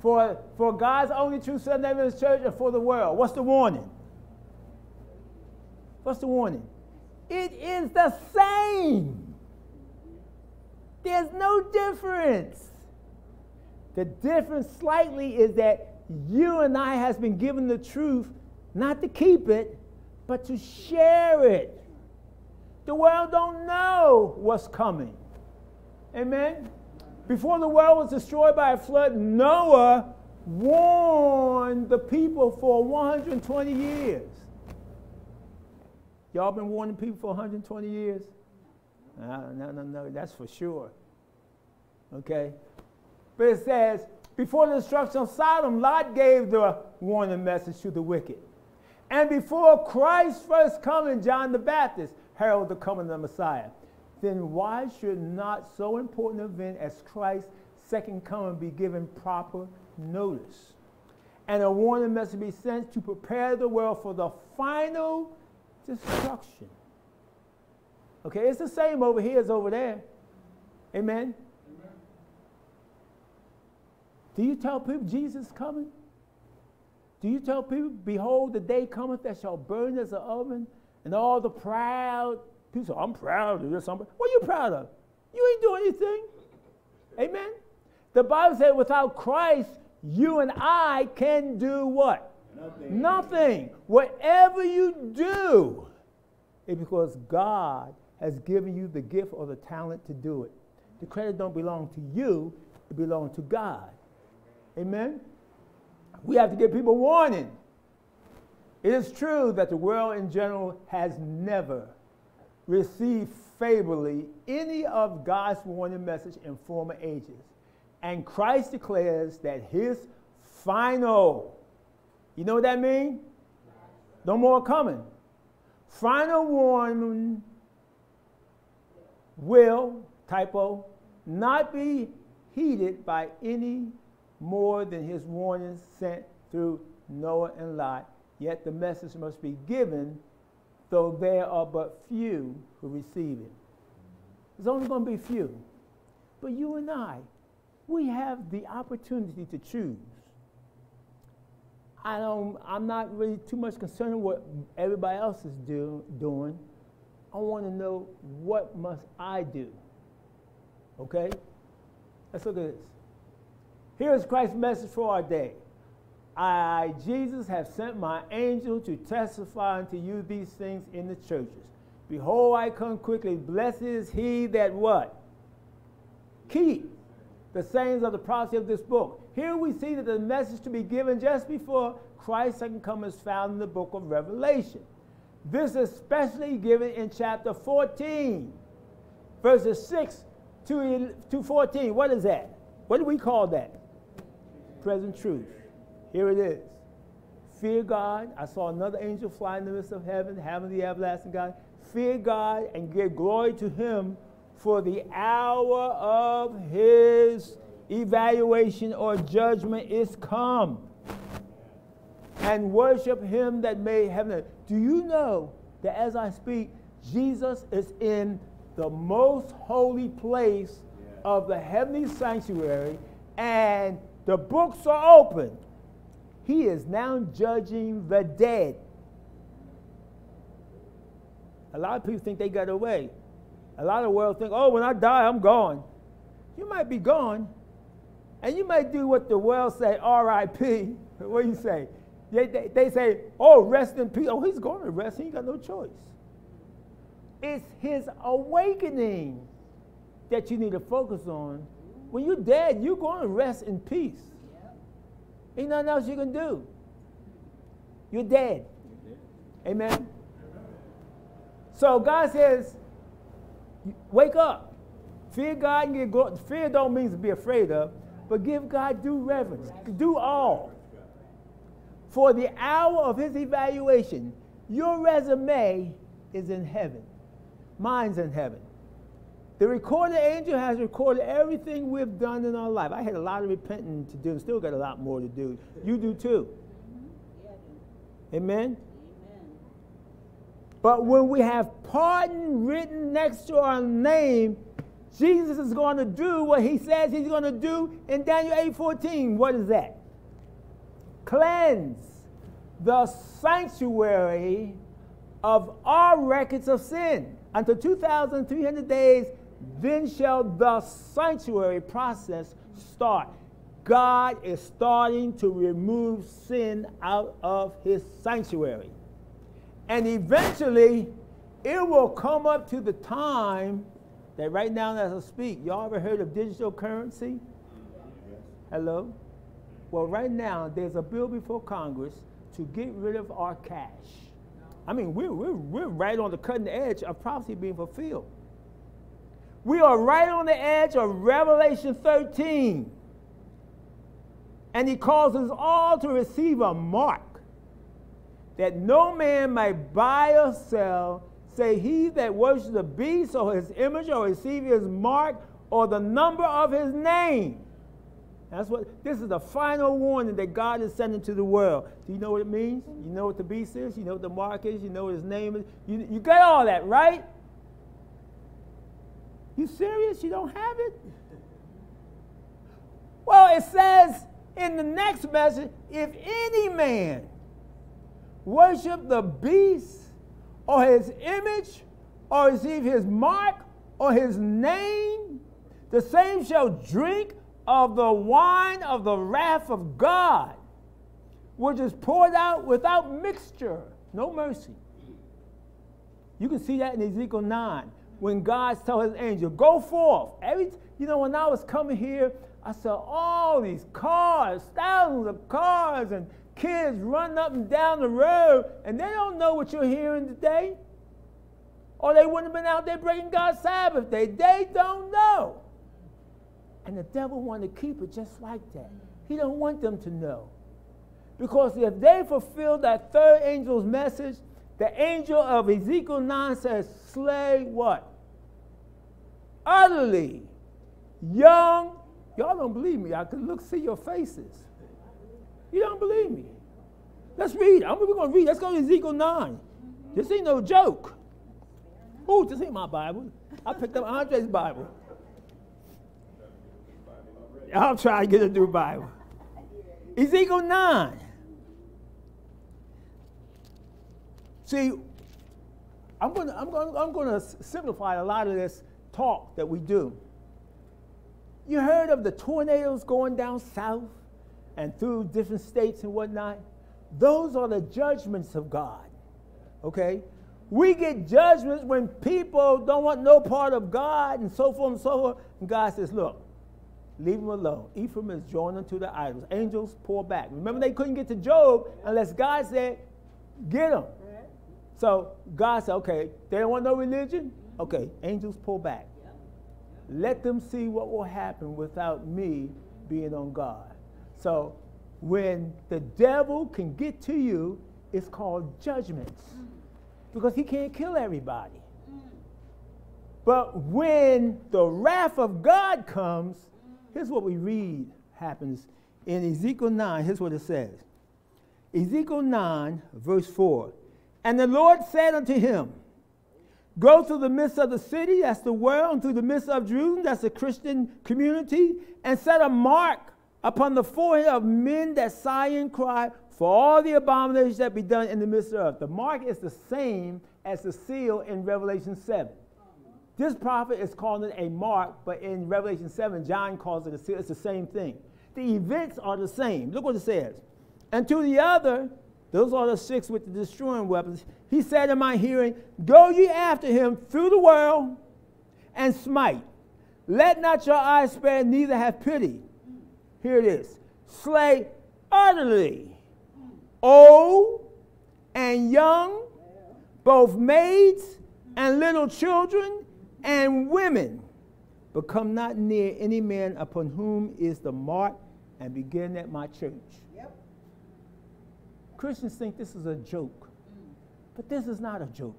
For, for God's only true Seventh day Adventist church and for the world. What's the warning? What's the warning? It is the same. There's no difference. The difference slightly is that you and I has been given the truth not to keep it, but to share it. The world don't know what's coming. Amen. Before the world was destroyed by a flood, Noah warned the people for 120 years. Y'all been warning people for 120 years? No, no, no, no, that's for sure. Okay? But it says, before the destruction of Sodom, Lot gave the warning message to the wicked. And before Christ's first coming, John the Baptist heralded the coming of the Messiah. Then why should not so important an event as Christ's second coming be given proper notice? And a warning message be sent to prepare the world for the final destruction. Okay, it's the same over here as over there. Amen. Do you tell people Jesus is coming? Do you tell people, behold, the day cometh that shall burn as an oven, and all the proud people say, I'm proud of this. I'm, what are you proud of? You ain't doing anything. Amen. The Bible said, without Christ, you and I can do what? Nothing. Nothing. Whatever you do, it's because God has given you the gift or the talent to do it. The credit don't belong to you, it belongs to God. Amen? We have to give people warning. It is true that the world in general has never received favorably any of God's warning message in former ages. And Christ declares that his final, you know what that means? No more coming. Final warning will, typo, not be heeded by any more than his warnings sent through Noah and Lot. Yet the message must be given, though there are but few who receive it. There's only going to be few. But you and I, we have the opportunity to choose. I don't, I'm not really too much concerned with what everybody else is do, doing. I want to know what must I do. Okay? Let's look at this. Here is Christ's message for our day. I, Jesus, have sent my angel to testify unto you these things in the churches. Behold, I come quickly. Blessed is he that what? Keep the sayings of the prophecy of this book. Here we see that the message to be given just before Christ's second coming is found in the book of Revelation. This is especially given in chapter 14, verses 6 to, to 14. What is that? What do we call that? Present truth. Here it is. Fear God. I saw another angel fly in the midst of heaven, having the everlasting God. Fear God and give glory to him for the hour of his evaluation or judgment is come. And worship him that made heaven. Do you know that as I speak, Jesus is in the most holy place of the heavenly sanctuary, and the books are open. He is now judging the dead. A lot of people think they got away. A lot of the world think, oh, when I die, I'm gone. You might be gone, and you might do what the world say, R.I.P. What do you say? They, they, they, say, oh, rest in peace. Oh, he's going to rest. He ain't got no choice. It's his awakening that you need to focus on. When you're dead, you're going to rest in peace. Ain't nothing else you can do. You're dead. Amen. So God says, wake up. Fear God and get. Fear don't mean to be afraid of, but give God due reverence. Do all. For the hour of his evaluation, your resume is in heaven. Mine's in heaven. The recording angel has recorded everything we've done in our life. I had a lot of repenting to do, and still got a lot more to do. You do too. Amen? Amen? But when we have pardon written next to our name, Jesus is going to do what he says he's going to do in Daniel 8:14. What is that? Cleanse the sanctuary of all records of sin. Until 2,300 days then shall the sanctuary process start. God is starting to remove sin out of his sanctuary. And eventually, it will come up to the time that right now, as I speak, y'all ever heard of digital currency? Hello? Well, right now, there's a bill before Congress to get rid of our cash. I mean, we're, we're, we're right on the cutting edge of prophecy being fulfilled. We are right on the edge of Revelation 13. And he calls us all to receive a mark that no man might buy or sell, say he that worships the beast or his image or receive his mark or the number of his name. That's what this is the final warning that God is sending to the world. Do you know what it means? You know what the beast is? You know what the mark is? You know what his name is? You, you got all that, right? You serious? You don't have it? Well, it says in the next message if any man worship the beast or his image or receive his mark or his name, the same shall drink of the wine of the wrath of God, which is poured out without mixture, no mercy. You can see that in Ezekiel 9 when God tells his angel, Go forth. Every, you know, when I was coming here, I saw all these cars, thousands of cars, and kids running up and down the road, and they don't know what you're hearing today. Or they wouldn't have been out there breaking God's Sabbath day. They don't know. And the devil wanted to keep it just like that. He don't want them to know. Because if they fulfill that third angel's message, the angel of Ezekiel 9 says, slay what? Utterly young. Y'all don't believe me. I can look, see your faces. You don't believe me. Let's read. I'm, going to read. Let's go to Ezekiel 9. This ain't no joke. Oh, this ain't my Bible. I picked up Andre's Bible. I'll try to get a new Bible. Ezekiel 9. See, I'm to I'm gonna I'm to simplify a lot of this talk that we do. You heard of the tornadoes going down south and through different states and whatnot? Those are the judgments of God. Okay? We get judgments when people don't want no part of God and so forth and so forth. And God says, look, leave them alone. Ephraim is joined unto the idols. Angels pull back. Remember, they couldn't get to Job unless God said, get them. So God said, okay, they don't want no religion? Okay, angels pull back. Let them see what will happen without me being on God. So when the devil can get to you, it's called judgments mm. because he can't kill everybody. Mm. But when the wrath of God comes, mm. here's what we read happens in Ezekiel 9. Here's what it says Ezekiel 9, verse 4. And the Lord said unto him, Go through the midst of the city, that's the world, and through the midst of Jerusalem, that's the Christian community, and set a mark upon the forehead of men that sigh and cry for all the abominations that be done in the midst of the earth. The mark is the same as the seal in Revelation 7. This prophet is calling it a mark, but in Revelation 7, John calls it a seal. It's the same thing. The events are the same. Look what it says. And to the other, those are the six with the destroying weapons. He said in my hearing, Go ye after him through the world and smite. Let not your eyes spare, neither have pity. Here it is slay utterly old and young, both maids and little children and women. But come not near any man upon whom is the mark, and begin at my church. Christians think this is a joke, but this is not a joke.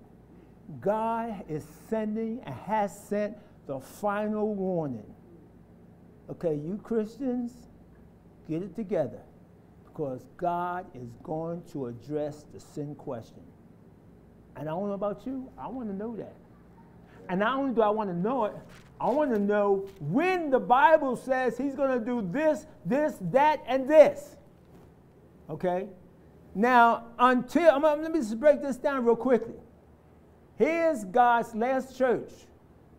God is sending and has sent the final warning. Okay, you Christians, get it together because God is going to address the sin question. And I don't know about you, I want to know that. And not only do I want to know it, I want to know when the Bible says he's going to do this, this, that, and this. Okay? Now, until, I'm, let me just break this down real quickly. Here's God's last church.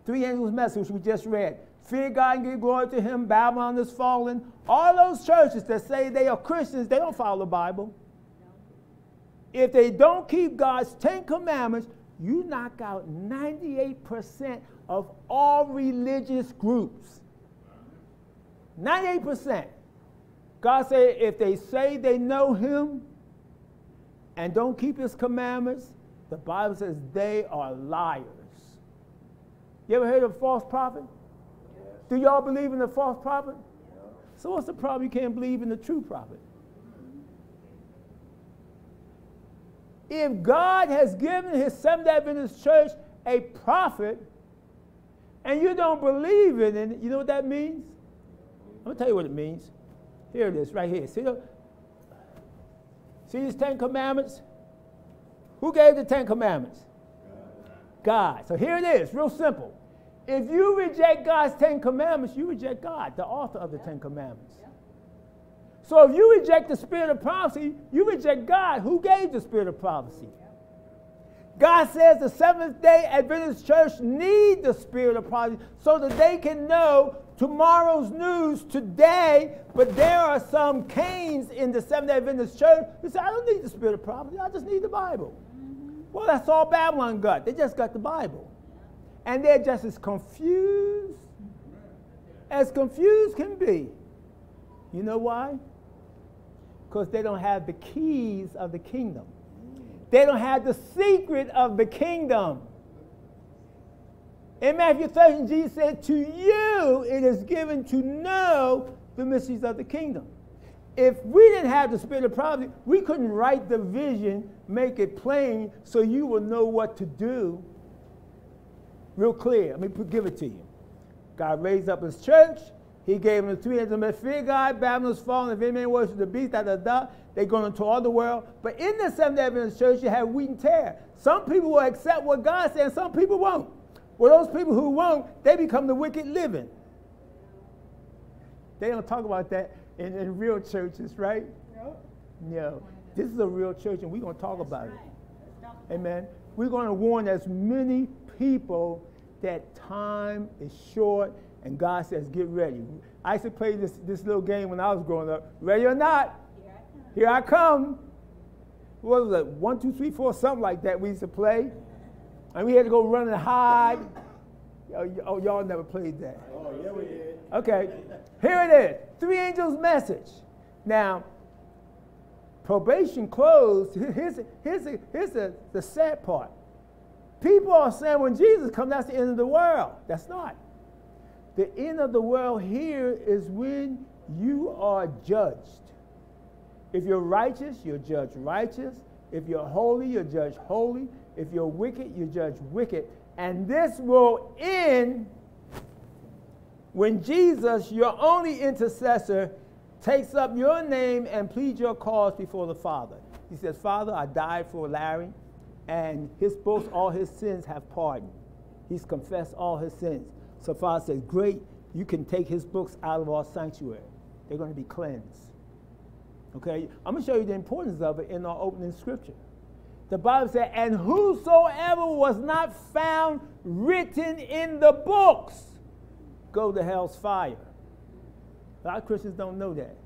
Three angels' message, we just read. Fear God and give glory to Him. Babylon is fallen. All those churches that say they are Christians, they don't follow the Bible. If they don't keep God's Ten Commandments, you knock out 98% of all religious groups. 98%. God said if they say they know Him and don't keep His commandments, the Bible says they are liars. You ever heard of a false prophet? Yes. Do y'all believe in the false prophet? So what's the problem? You can't believe in the true prophet. If God has given his Seventh Adventist church a prophet and you don't believe in it, you know what that means? I'm going to tell you what it means. Here it is, right here. See, the, see these Ten Commandments? Who gave the Ten Commandments? God. So here it is, real simple. If you reject God's Ten Commandments, you reject God, the author of the Ten Commandments. So if you reject the spirit of prophecy, you reject God who gave the spirit of prophecy. God says the Seventh day Adventist church need the spirit of prophecy so that they can know tomorrow's news today, but there are some Cains in the Seventh day Adventist church who say, I don't need the spirit of prophecy, I just need the Bible. Well, that's all Babylon got. They just got the Bible. And they're just as confused as confused can be. You know why? Because they don't have the keys of the kingdom. They don't have the secret of the kingdom. In Matthew 13, Jesus said, To you it is given to know the mysteries of the kingdom. If we didn't have the spirit of prophecy, we couldn't write the vision, make it plain, so you will know what to do. Real clear. Let me give it to you. God raised up his church. He gave them the three angels. Fear God, Babylon's fallen. If any man worships the beast, da da da. They go into all the world. But in the Seventh Adventist church, you have wheat and tare. Some people will accept what God says, some people won't. Well, those people who won't, they become the wicked living. They don't talk about that in, in real churches, right? No. No. This is a real church, and we're going to talk That's about right. it. Amen. We're going to warn as many people that time is short, and God says, get ready. I used to play this, this little game when I was growing up. Ready or not? Here I come. What was it? One, two, three, four, something like that we used to play. And we had to go run and hide. Oh, oh y'all never played that. Oh, yeah, we did. Okay. Here it is. Three angels' message. Now, probation closed. Here's, here's, here's the, the sad part. People are saying when Jesus comes, that's the end of the world. That's not. The end of the world here is when you are judged. If you're righteous, you're judged righteous. If you're holy, you're judged holy. If you're wicked, you judge wicked. And this will end when Jesus, your only intercessor, takes up your name and pleads your cause before the Father. He says, Father, I died for Larry, and his books, all his sins have pardoned. He's confessed all his sins. So Father says, Great, you can take his books out of our sanctuary. They're going to be cleansed. Okay, I'm going to show you the importance of it in our opening scripture. The Bible said, And whosoever was not found written in the books go to hell's fire. A lot of Christians don't know that.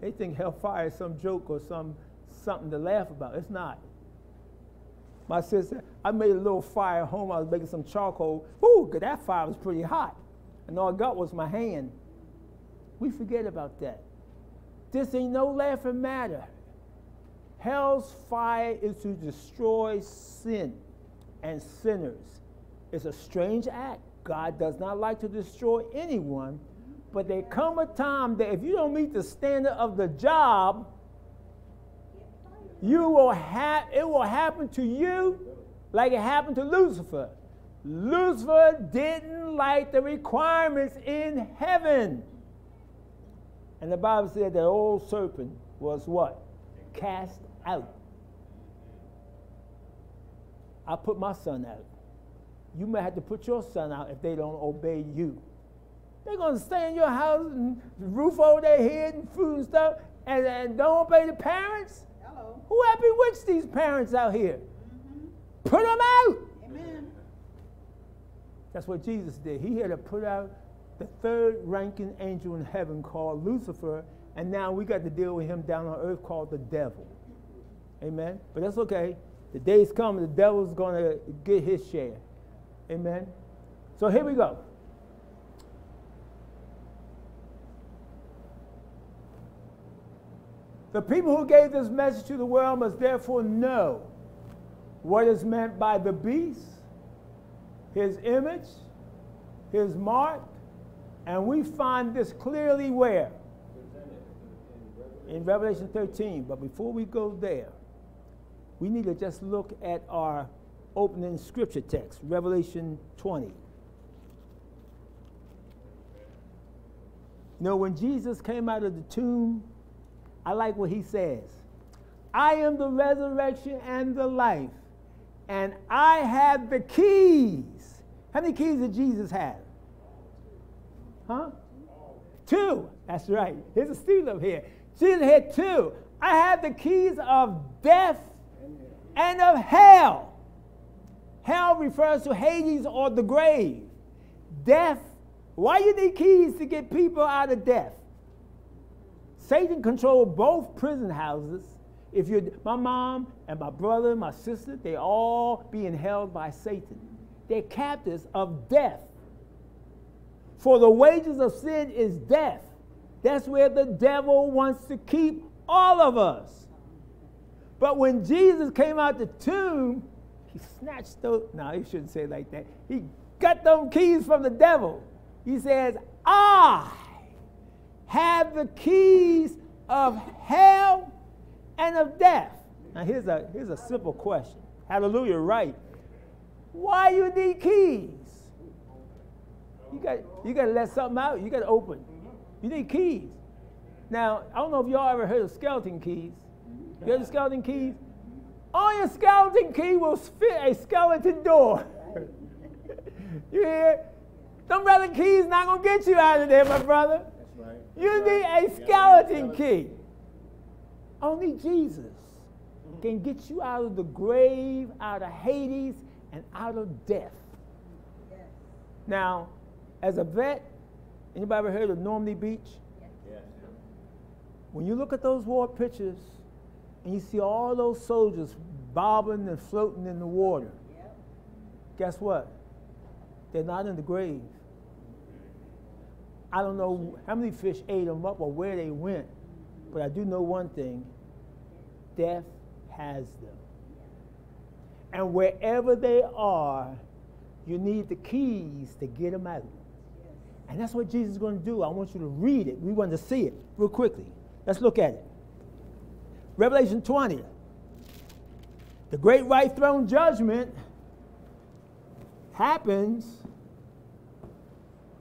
They think hellfire is some joke or some something to laugh about. It's not. My sister, I made a little fire at home. I was making some charcoal. Ooh, that fire was pretty hot. And all I got was my hand. We forget about that. This ain't no laughing matter. Hell's fire is to destroy sin and sinners. It's a strange act. God does not like to destroy anyone, but there come a time that if you don't meet the standard of the job, you will have it will happen to you like it happened to Lucifer. Lucifer didn't like the requirements in heaven. And the Bible said that old serpent was what? Cast out. I put my son out. You may have to put your son out if they don't obey you. They're going to stay in your house and roof over their head and food and stuff and, and don't obey the parents? Hello. Who have bewitched these parents out here? Mm-hmm. Put them out. Amen. That's what Jesus did. He had to put out the third ranking angel in heaven called Lucifer, and now we got to deal with him down on earth called the devil. Amen. But that's okay. The day's coming, the devil's going to get his share. Amen. So here we go. The people who gave this message to the world must therefore know what is meant by the beast, his image, his mark, and we find this clearly where? In Revelation 13. But before we go there, we need to just look at our opening scripture text, Revelation 20. You know, when Jesus came out of the tomb, I like what he says. I am the resurrection and the life, and I have the keys. How many keys did Jesus have? Huh? Two. That's right. Here's a student up here. Jesus had two. I have the keys of death and of hell. Hell refers to Hades or the grave. Death. Why you need keys to get people out of death? Satan controlled both prison houses. If you my mom and my brother, and my sister, they all being held by Satan. They're captives of death. For the wages of sin is death. That's where the devil wants to keep all of us. But when Jesus came out the tomb, he snatched those. No, he shouldn't say like that. He got those keys from the devil. He says, I have the keys of hell and of death. Now, here's a, here's a simple question. Hallelujah, right. Why you need keys? You got, you got to let something out. You got to open. You need keys. Now, I don't know if y'all ever heard of skeleton keys. You heard of skeleton keys? On your skeleton key will fit a skeleton door. you hear? Them brother keys not going to get you out of there, my brother. You need a skeleton key. Only Jesus can get you out of the grave, out of Hades, and out of death. Now, as a vet, anybody ever heard of Normandy Beach? Yes. When you look at those war pictures and you see all those soldiers bobbing and floating in the water, yep. guess what? They're not in the grave. I don't know how many fish ate them up or where they went, but I do know one thing death has them. And wherever they are, you need the keys to get them out. And that's what Jesus is going to do. I want you to read it. We want to see it real quickly. Let's look at it. Revelation 20. The great white throne judgment happens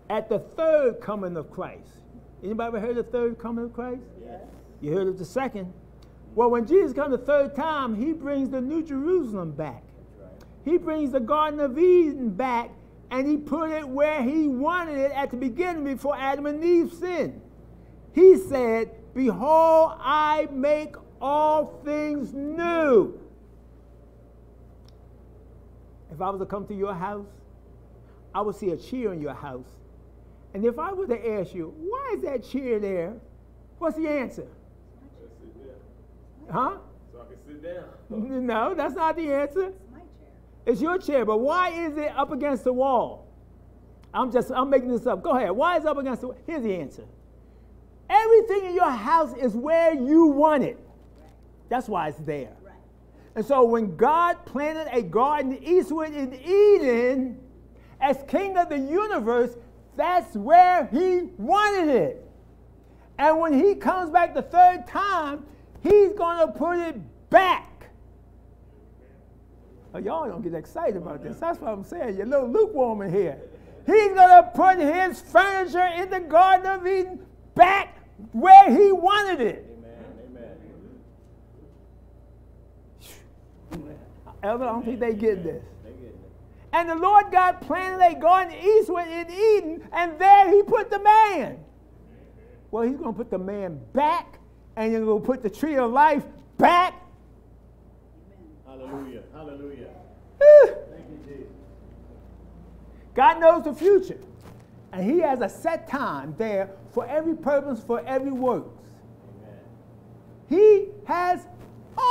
at the third coming of Christ. Anybody ever heard of the third coming of Christ? Yes. You heard of the second? Well, when Jesus comes the third time, he brings the New Jerusalem back. Right. He brings the Garden of Eden back, and he put it where he wanted it at the beginning before Adam and Eve sinned. He said, Behold, I make all things new. If I was to come to your house, I would see a chair in your house and if I were to ask you, why is that chair there? What's the answer? Huh? So I can sit down. no, that's not the answer. It's my chair. It's your chair, but why is it up against the wall? I'm just, I'm making this up. Go ahead. Why is it up against the wall? Here's the answer. Everything in your house is where you want it. Right. That's why it's there. Right. And so when God planted a garden eastward in Eden, as king of the universe, that's where he wanted it. And when he comes back the third time, he's going to put it back Oh, y'all don't get excited about this. That's what I'm saying. You're a little lukewarm in here. He's going to put his furniture in the Garden of Eden back where he wanted it. Amen. Amen. Elder, I don't think they get this. They getting it. And the Lord God planted a garden eastward in Eden, and there he put the man. Well, he's going to put the man back, and he's going to put the tree of life back. Hallelujah. Hallelujah. Thank you, Jesus. God knows the future. And he has a set time there for every purpose, for every work. He has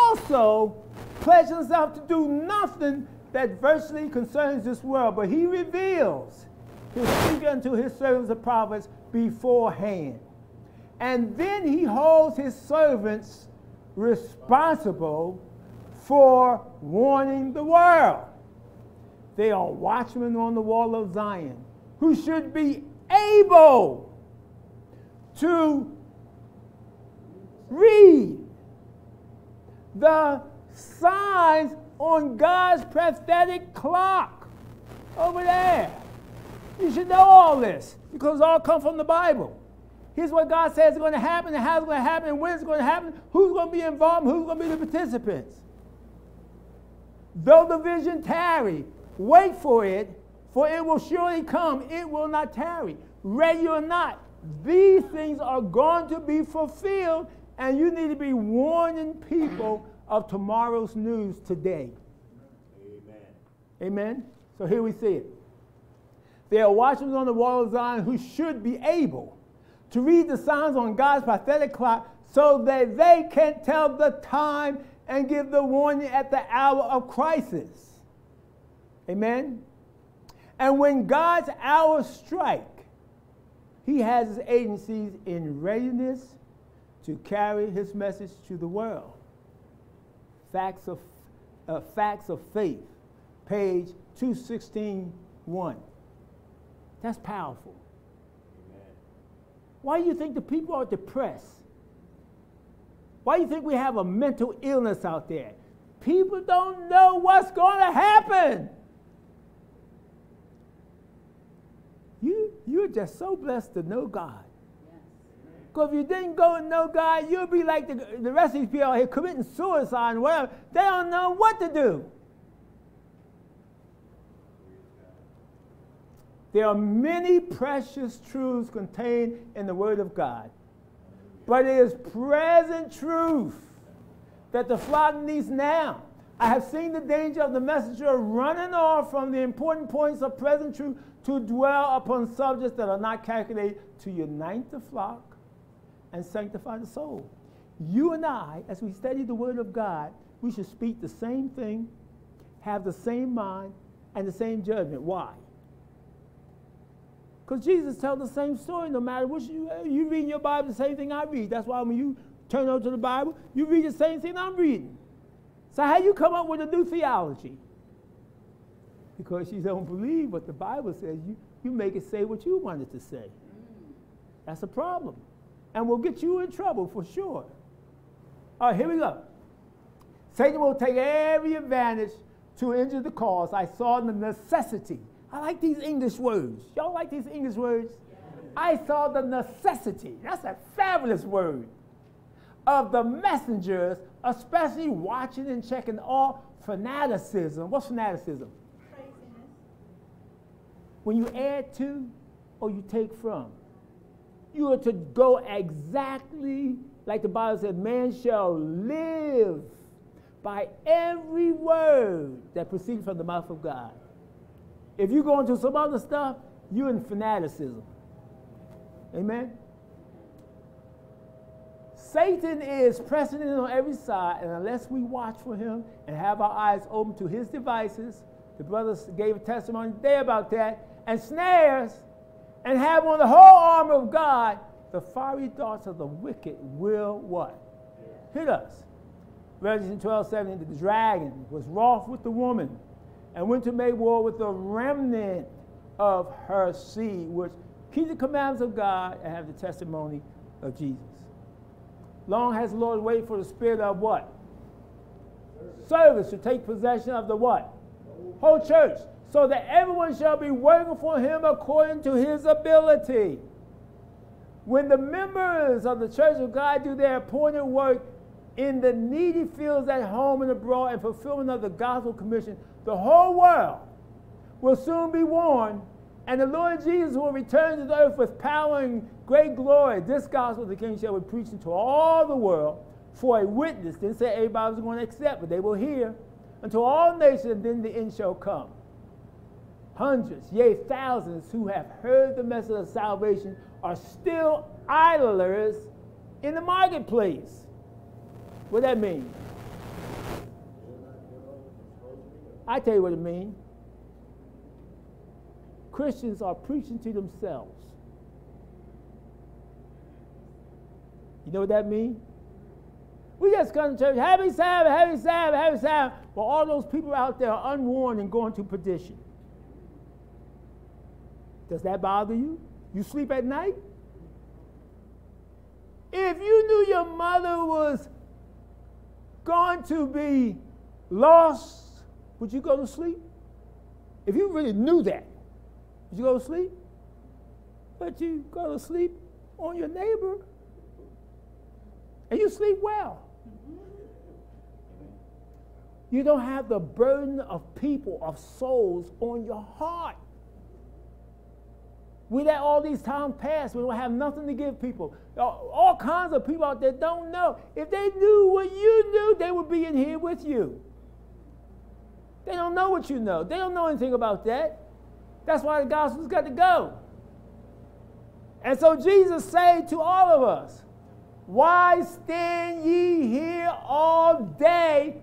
also pledged himself to do nothing that virtually concerns this world, but he reveals his secret unto his servants the prophets beforehand. And then he holds his servants responsible for warning the world. They are watchmen on the wall of Zion who should be able to read the signs on God's prophetic clock over there. You should know all this because it all comes from the Bible. Here's what God says is going to happen, and how it's going to happen, and when it's going to happen, who's going to be involved, who's going to be the participants. Though the vision tarry, wait for it, for it will surely come. It will not tarry. Ready or not, these things are going to be fulfilled, and you need to be warning people of tomorrow's news today. Amen. Amen? So here we see it. There are watchmen on the wall of Zion who should be able to read the signs on God's prophetic clock so that they can tell the time and give the warning at the hour of crisis. Amen? And when God's hour strike, he has his agencies in readiness to carry his message to the world. Facts of, uh, Facts of Faith, page 216, 1. That's powerful. Amen. Why do you think the people are depressed? Why do you think we have a mental illness out there? People don't know what's going to happen. You, you're just so blessed to know God. Because if you didn't go and know God, you'll be like the, the rest of these people here committing suicide and whatever. They don't know what to do. There are many precious truths contained in the Word of God. But it is present truth that the flock needs now. I have seen the danger of the messenger running off from the important points of present truth to dwell upon subjects that are not calculated to unite the flock and sanctify the soul. You and I, as we study the Word of God, we should speak the same thing, have the same mind, and the same judgment. Why? Because Jesus tells the same story no matter what you, uh, you read in your Bible, the same thing I read. That's why when you turn over to the Bible, you read the same thing I'm reading. So how you come up with a new theology? Because you don't believe what the Bible says. You, you make it say what you want it to say. That's a problem. And will get you in trouble for sure. All right, here we go. Satan will take every advantage to injure the cause. I saw the necessity. I like these English words. Y'all like these English words? I saw the necessity. That's a fabulous word. Of the messengers, especially watching and checking all fanaticism. What's fanaticism? Craziness. When you add to or you take from. You are to go exactly like the Bible said, man shall live by every word that proceeds from the mouth of God. If you go into some other stuff, you're in fanaticism. Amen? Satan is pressing in on every side, and unless we watch for him and have our eyes open to his devices, the brothers gave a testimony today about that, and snares, and have on the whole armor of God, the fiery darts of the wicked will what? Hit us. Revelation 12, 17, the dragon was wroth with the woman and went to make war with the remnant of her seed, which keep the commandments of God and have the testimony of Jesus. Long has the Lord waited for the spirit of what? service to take possession of the what? Whole church. So that everyone shall be working for him according to his ability. When the members of the church of God do their appointed work in the needy fields at home and abroad and fulfillment of the gospel commission, the whole world will soon be warned, and the Lord Jesus will return to the earth with power and great glory. This gospel of the King shall be preached to all the world for a witness. Didn't say everybody was going to accept, but they will hear. Unto all nations, then the end shall come. Hundreds, yea, thousands who have heard the message of salvation are still idlers in the marketplace. What that mean? I tell you what it means. Christians are preaching to themselves. You know what that means? We just come to church, happy Sabbath, happy Sabbath, happy Sabbath. Well, all those people out there are unwarned and going to perdition. Does that bother you? You sleep at night? If you knew your mother was going to be lost, would you go to sleep? If you really knew that, would you go to sleep? But you go to sleep on your neighbor and you sleep well. You don't have the burden of people, of souls on your heart. We let all these times pass. We don't have nothing to give people. All kinds of people out there don't know. If they knew what you knew, they would be in here with you. They don't know what you know. They don't know anything about that. That's why the gospel's got to go. And so Jesus said to all of us, Why stand ye here all day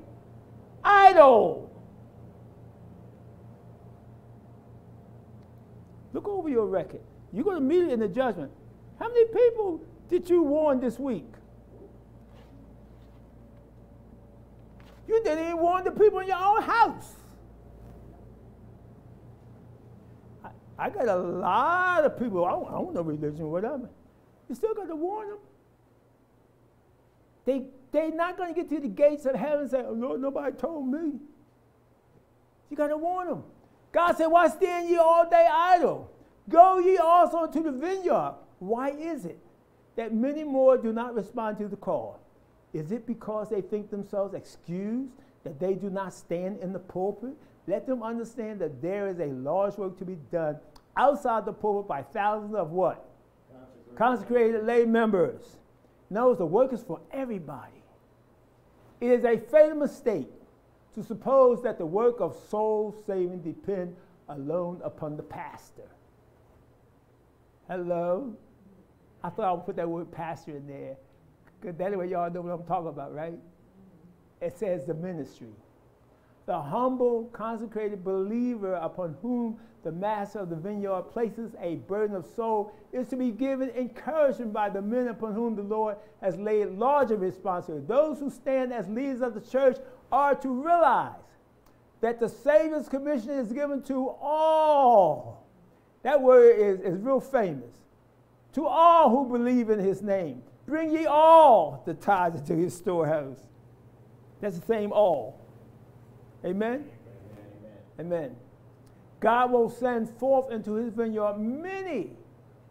idle? Look over your record. You're going to meet it in the judgment. How many people did you warn this week? You didn't even warn the people in your own house. I, I got a lot of people, I don't, I don't know religion, whatever. You still got to warn them. They, they're not going to get to the gates of heaven and say, oh, Lord, nobody told me. You got to warn them. God said, Why stand ye all day idle? Go ye also to the vineyard. Why is it that many more do not respond to the call? Is it because they think themselves excused, that they do not stand in the pulpit? Let them understand that there is a large work to be done outside the pulpit by thousands of what? Consecrated, Consecrated lay members. Knows the work is for everybody. It is a fatal mistake to suppose that the work of soul saving depend alone upon the pastor. Hello? I thought I would put that word pastor in there. Because that way y'all know what I'm talking about, right? It says the ministry. The humble, consecrated believer upon whom the master of the vineyard places a burden of soul is to be given encouragement by the men upon whom the Lord has laid larger responsibility. Those who stand as leaders of the church are to realize that the Savior's commission is given to all. That word is, is real famous. To all who believe in his name, bring ye all the tithes into his storehouse. That's the same all. Amen? Amen. Amen. God will send forth into his vineyard many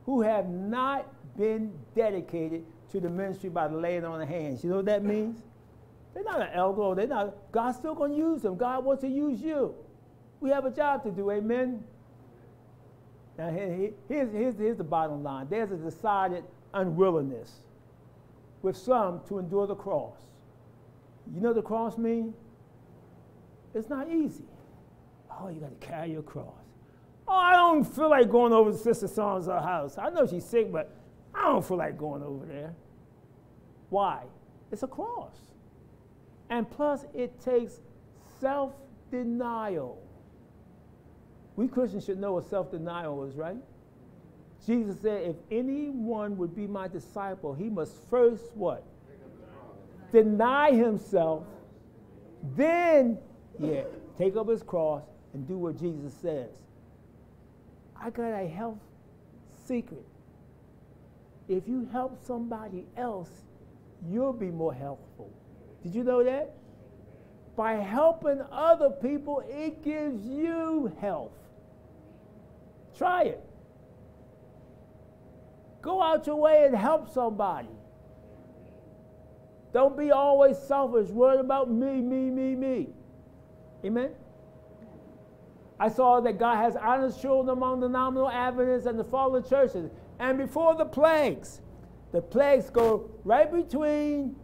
who have not been dedicated to the ministry by the laying on of hands. You know what that means? They're not an elder. They're not. God's still going to use them. God wants to use you. We have a job to do. Amen. Now here's, here's, here's the bottom line. There's a decided unwillingness with some to endure the cross. You know the cross means? It's not easy. Oh, you got to carry your cross. Oh, I don't feel like going over to Sister Song's house. I know she's sick, but I don't feel like going over there. Why? It's a cross. And plus, it takes self denial. We Christians should know what self denial is, right? Jesus said, if anyone would be my disciple, he must first what? Deny himself, then, yeah, take up his cross and do what Jesus says. I got a health secret. If you help somebody else, you'll be more helpful. Did you know that? by helping other people, it gives you health. Try it. Go out your way and help somebody. Don't be always selfish, worried about me, me, me, me. Amen? I saw that God has honest children among the nominal Adventists and the fallen churches. And before the plagues, the plagues go right between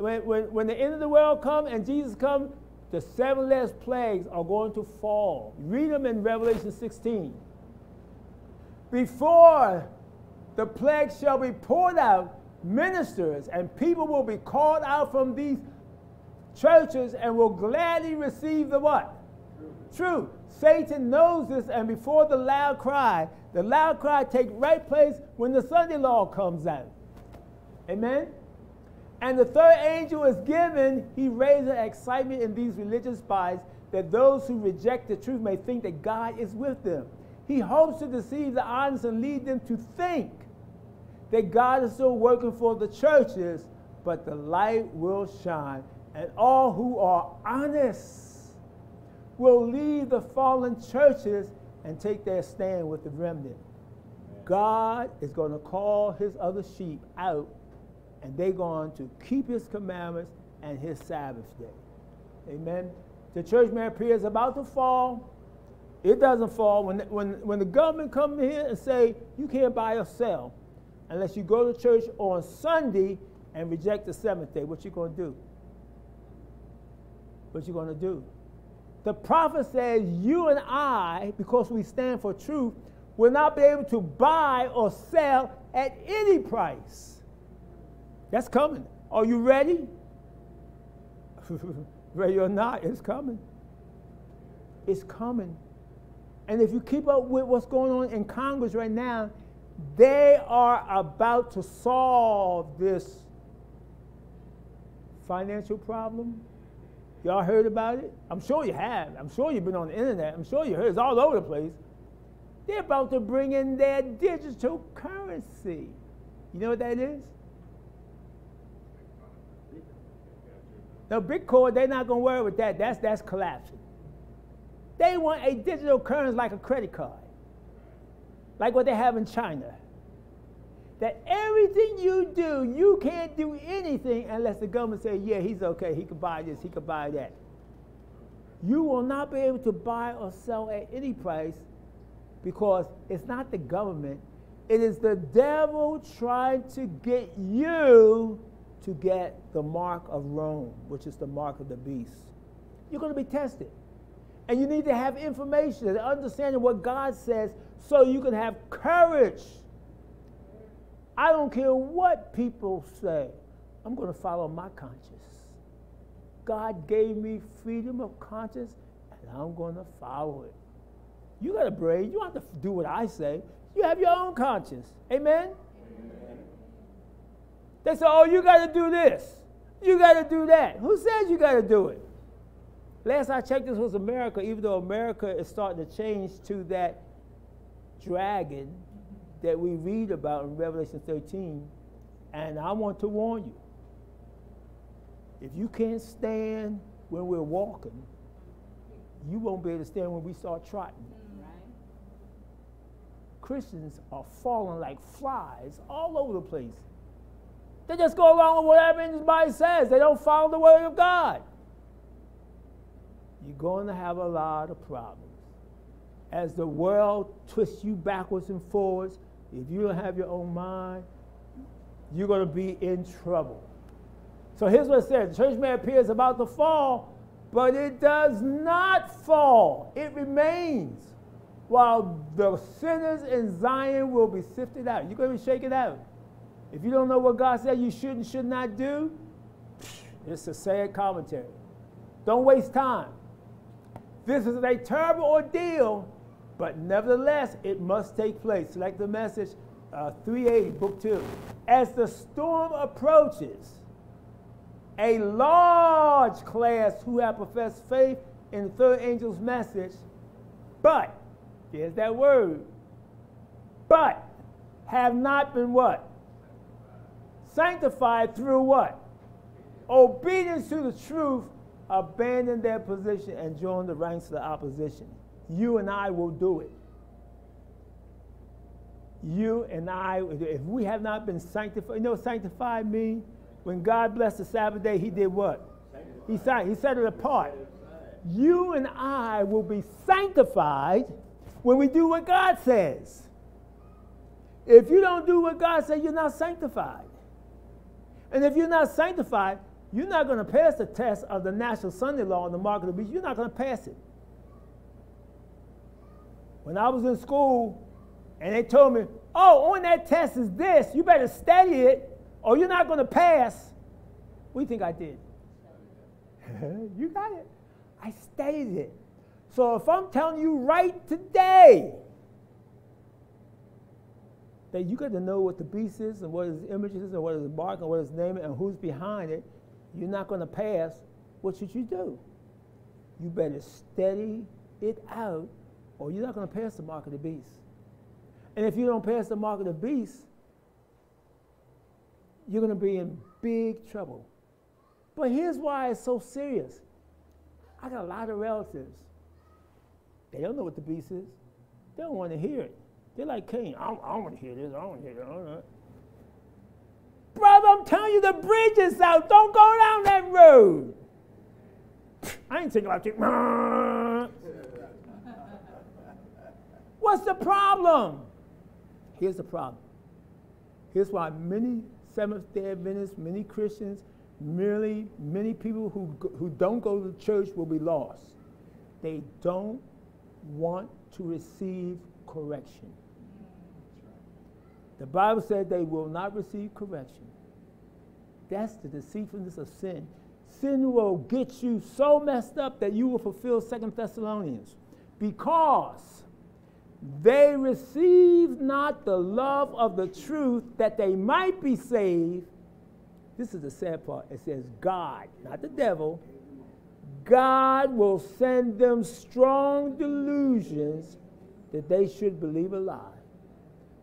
when, when, when the end of the world comes and Jesus comes, the seven last plagues are going to fall. Read them in Revelation 16. Before the plagues shall be poured out, ministers and people will be called out from these churches and will gladly receive the what? Truth. Satan knows this, and before the loud cry, the loud cry takes right place when the Sunday law comes out. Amen? And the third angel is given, he raises excitement in these religious spies that those who reject the truth may think that God is with them. He hopes to deceive the honest and lead them to think that God is still working for the churches, but the light will shine, and all who are honest will leave the fallen churches and take their stand with the remnant. God is going to call his other sheep out and they're going to keep his commandments and his Sabbath day. Amen. The church man is about to fall. It doesn't fall. When, when, when the government come here and say you can't buy or sell unless you go to church on Sunday and reject the seventh day, what you going to do? What you going to do? The prophet says you and I, because we stand for truth, will not be able to buy or sell at any price. That's coming. Are you ready? ready or not, it's coming. It's coming. And if you keep up with what's going on in Congress right now, they are about to solve this financial problem. Y'all heard about it? I'm sure you have. I'm sure you've been on the internet. I'm sure you heard. It's all over the place. They're about to bring in their digital currency. You know what that is? Now, Bitcoin, they're not going to worry with that. That's, that's collapsing. They want a digital currency like a credit card, like what they have in China. That everything you do, you can't do anything unless the government says, yeah, he's okay, he can buy this, he can buy that. You will not be able to buy or sell at any price because it's not the government, it is the devil trying to get you to get the mark of Rome, which is the mark of the beast. You're going to be tested. And you need to have information and understanding what God says so you can have courage. I don't care what people say, I'm going to follow my conscience. God gave me freedom of conscience, and I'm going to follow it. You got a brain. You don't have to do what I say. You have your own conscience. Amen? They say, oh, you got to do this. You got to do that. Who says you got to do it? Last I checked, this was America, even though America is starting to change to that dragon that we read about in Revelation 13. And I want to warn you if you can't stand when we're walking, you won't be able to stand when we start trotting. Right. Christians are falling like flies all over the place. They just go along with whatever anybody says. They don't follow the word of God. You're going to have a lot of problems. As the world twists you backwards and forwards, if you don't have your own mind, you're going to be in trouble. So here's what it says the church may appear is about to fall, but it does not fall, it remains. While the sinners in Zion will be sifted out. You're going to be shaken out. If you don't know what God said you should and should not do, it's a sad commentary. Don't waste time. This is a terrible ordeal, but nevertheless, it must take place. Like the message uh, 380, book 2. As the storm approaches, a large class who have professed faith in the third angel's message, but, there's that word, but have not been what? Sanctified through what? Obedience to the truth abandon their position and join the ranks of the opposition. You and I will do it. You and I, if we have not been sanctified, you know sanctified me? When God blessed the Sabbath day, he did what? He, said, he set it apart. You and I will be sanctified when we do what God says. If you don't do what God says, you're not sanctified. And if you're not sanctified, you're not going to pass the test of the National Sunday Law on the mark of the beast. You're not going to pass it. When I was in school and they told me, oh, on that test is this, you better study it or you're not going to pass. You think I did? you got it. I studied it. So if I'm telling you right today that you got to know what the beast is and what his image is and what his mark and what his name and who's behind it, you're not going to pass. What should you do? You better study it out or you're not going to pass the mark of the beast. And if you don't pass the mark of the beast, you're going to be in big trouble. But here's why it's so serious. I got a lot of relatives. They don't know what the beast is. They don't want to hear it. They're like Cain. I don't, don't want to hear this. I want to hear that. Brother, I'm telling you, the bridge is out. Don't go down that road. I ain't thinking about you. What's the problem? Here's the problem. Here's why many Seventh day Adventists, many Christians, merely many people who, who don't go to church will be lost. They don't want to receive correction. The Bible said they will not receive correction. That's the deceitfulness of sin. Sin will get you so messed up that you will fulfill Second Thessalonians because they received not the love of the truth that they might be saved. This is the sad part. It says, God, not the devil, God will send them strong delusions that they should believe a lie,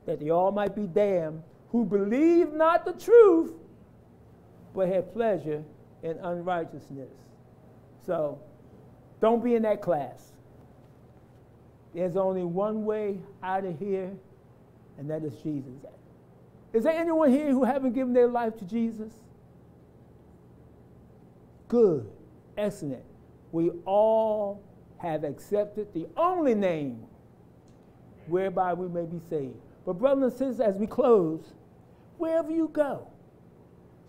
that they all might be damned who believe not the truth, but have pleasure in unrighteousness. So don't be in that class. There's only one way out of here, and that is Jesus. Is there anyone here who haven't given their life to Jesus? Good, excellent. We all have accepted the only name whereby we may be saved. But, brothers and sisters, as we close, wherever you go,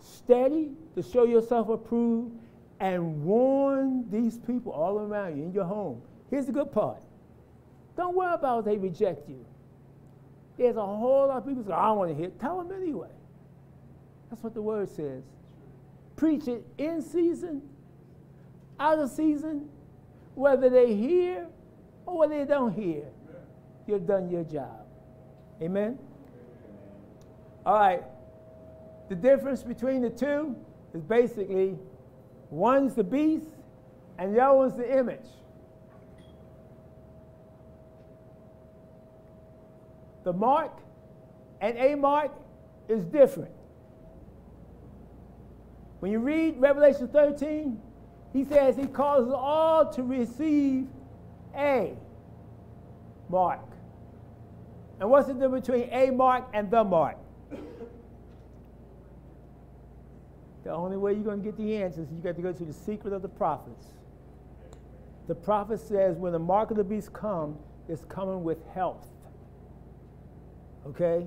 study to show yourself approved and warn these people all around you in your home. Here's the good part don't worry about they reject you. There's a whole lot of people say, I want to hear. Tell them anyway. That's what the word says. Preach it in season, out of season, whether they hear or whether they don't hear. You've done your job. Amen? All right. The difference between the two is basically one's the beast and the other one's the image. the mark and a mark is different. When you read Revelation 13, he says he causes all to receive a mark. And what's the difference between a mark and the mark? The only way you're going to get the answers is you got to go to the secret of the prophets. The prophet says when the mark of the beast comes, it's coming with health. Okay?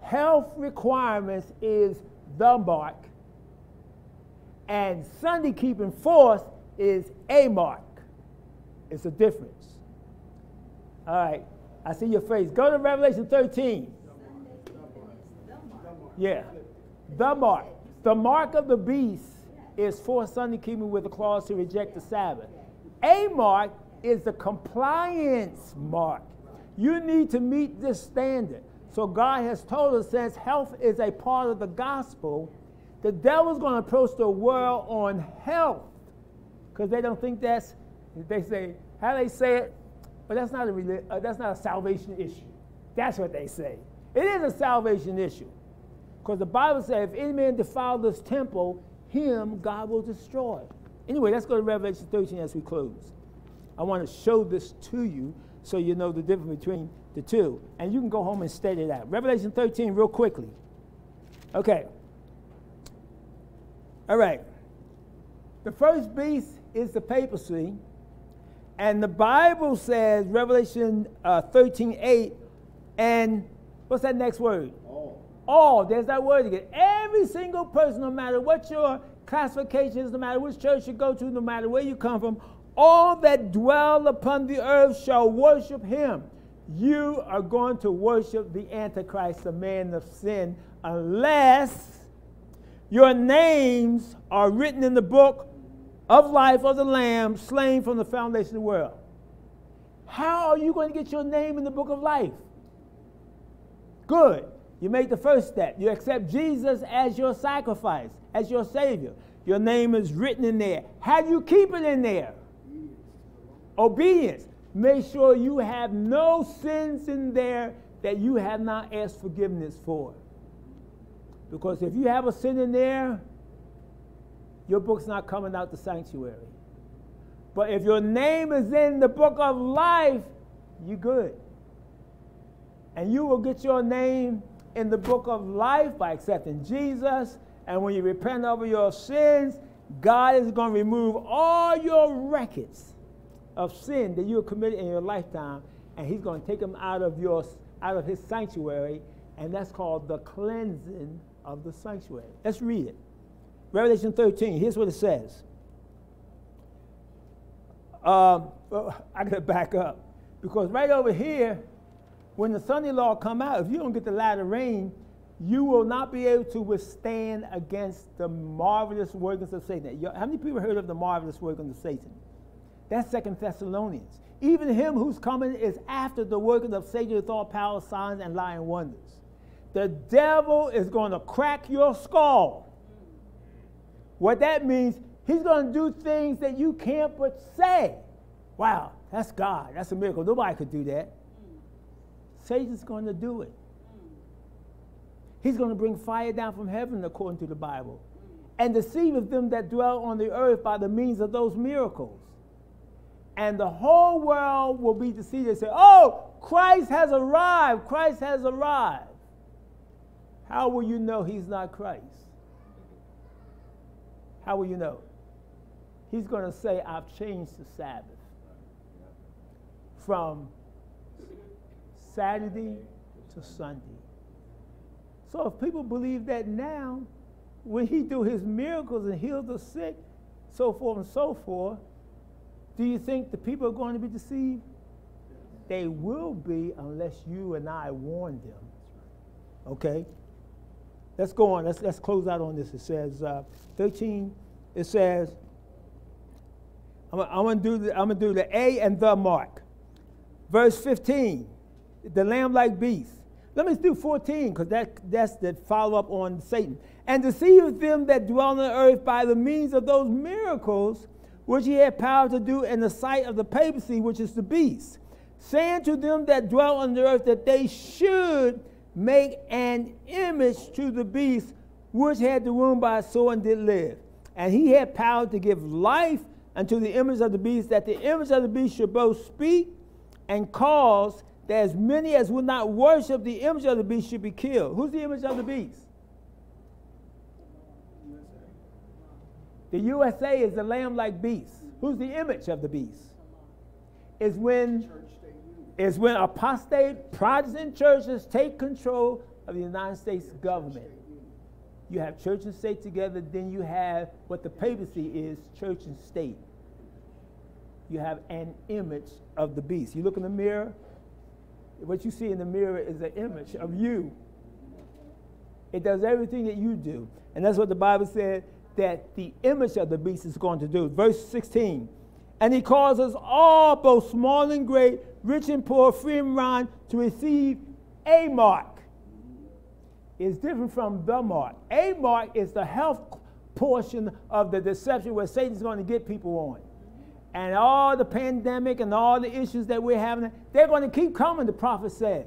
Health requirements is the mark, and Sunday keeping force is a mark. It's a difference. All right, I see your face. Go to Revelation 13. Yeah, the mark. The mark of the beast is for Sunday keeping with the clause to reject the Sabbath. A mark is the compliance mark. You need to meet this standard. So God has told us since health is a part of the gospel, the devil's going to approach the world on health because they don't think that's, they say, how they say it? But that's not a, uh, that's not a salvation issue. That's what they say. It is a salvation issue. Because the Bible says, if any man defile this temple, him God will destroy. Anyway, let's go to Revelation 13 as we close. I want to show this to you so you know the difference between the two. And you can go home and study that. Revelation 13, real quickly. Okay. All right. The first beast is the papacy. And the Bible says, Revelation uh, 13, 8, and what's that next word? All. All. There's that word again. Every single person, no matter what your classification is, no matter which church you go to, no matter where you come from, all that dwell upon the earth shall worship him. You are going to worship the Antichrist, the man of sin, unless your names are written in the book of life of the Lamb, slain from the foundation of the world. How are you going to get your name in the book of life? Good. You make the first step. You accept Jesus as your sacrifice, as your Savior. Your name is written in there. How do you keep it in there? Obedience. Make sure you have no sins in there that you have not asked forgiveness for. Because if you have a sin in there, your book's not coming out the sanctuary. But if your name is in the book of life, you're good. And you will get your name in the book of life by accepting Jesus. And when you repent over your sins, God is going to remove all your records of sin that you have committed in your lifetime, and He's going to take them out of your out of His sanctuary, and that's called the cleansing of the sanctuary. Let's read it. Revelation 13, here's what it says. Um, well, I got to back up because right over here, when the Sunday law come out, if you don't get the latter rain, you will not be able to withstand against the marvelous workings of Satan. How many people heard of the marvelous workings of Satan? That's Second Thessalonians. Even him who's coming is after the working of Satan with all power, signs, and lying wonders. The devil is going to crack your skull what that means, he's going to do things that you can't but say. Wow, that's God. That's a miracle. Nobody could do that. Satan's going to do it. He's going to bring fire down from heaven, according to the Bible, and deceive them that dwell on the earth by the means of those miracles. And the whole world will be deceived and say, Oh, Christ has arrived. Christ has arrived. How will you know he's not Christ? How will you know? He's going to say, I've changed the Sabbath from Saturday to Sunday. So if people believe that now, when he do his miracles and heal the sick, so forth and so forth, do you think the people are going to be deceived? They will be unless you and I warn them. Okay? Let's go on. Let's, let's close out on this. It says, uh, 13, it says, I'm, I'm going to do the, I'm to do the A and the mark. Verse 15, the lamb-like beast. Let me do 14 because that, that's the follow-up on Satan. And deceive them that dwell on the earth by the means of those miracles which he had power to do in the sight of the papacy, which is the beast, saying to them that dwell on the earth that they should make an image to the beast which had the wound by a sword and did live. And he had power to give life unto the image of the beast, that the image of the beast should both speak and cause that as many as would not worship the image of the beast should be killed. Who's the image of the beast? The USA is the lamb like beast. Who's the image of the beast? Is when is when apostate Protestant churches take control of the United States government you have church and state together, then you have what the papacy is church and state. You have an image of the beast. You look in the mirror, what you see in the mirror is an image of you. It does everything that you do. And that's what the Bible said that the image of the beast is going to do. Verse 16. And he causes all, both small and great, rich and poor, free and bond, to receive a mark is different from the mark. A mark is the health portion of the deception where Satan's going to get people on. And all the pandemic and all the issues that we're having, they're going to keep coming, the prophet says.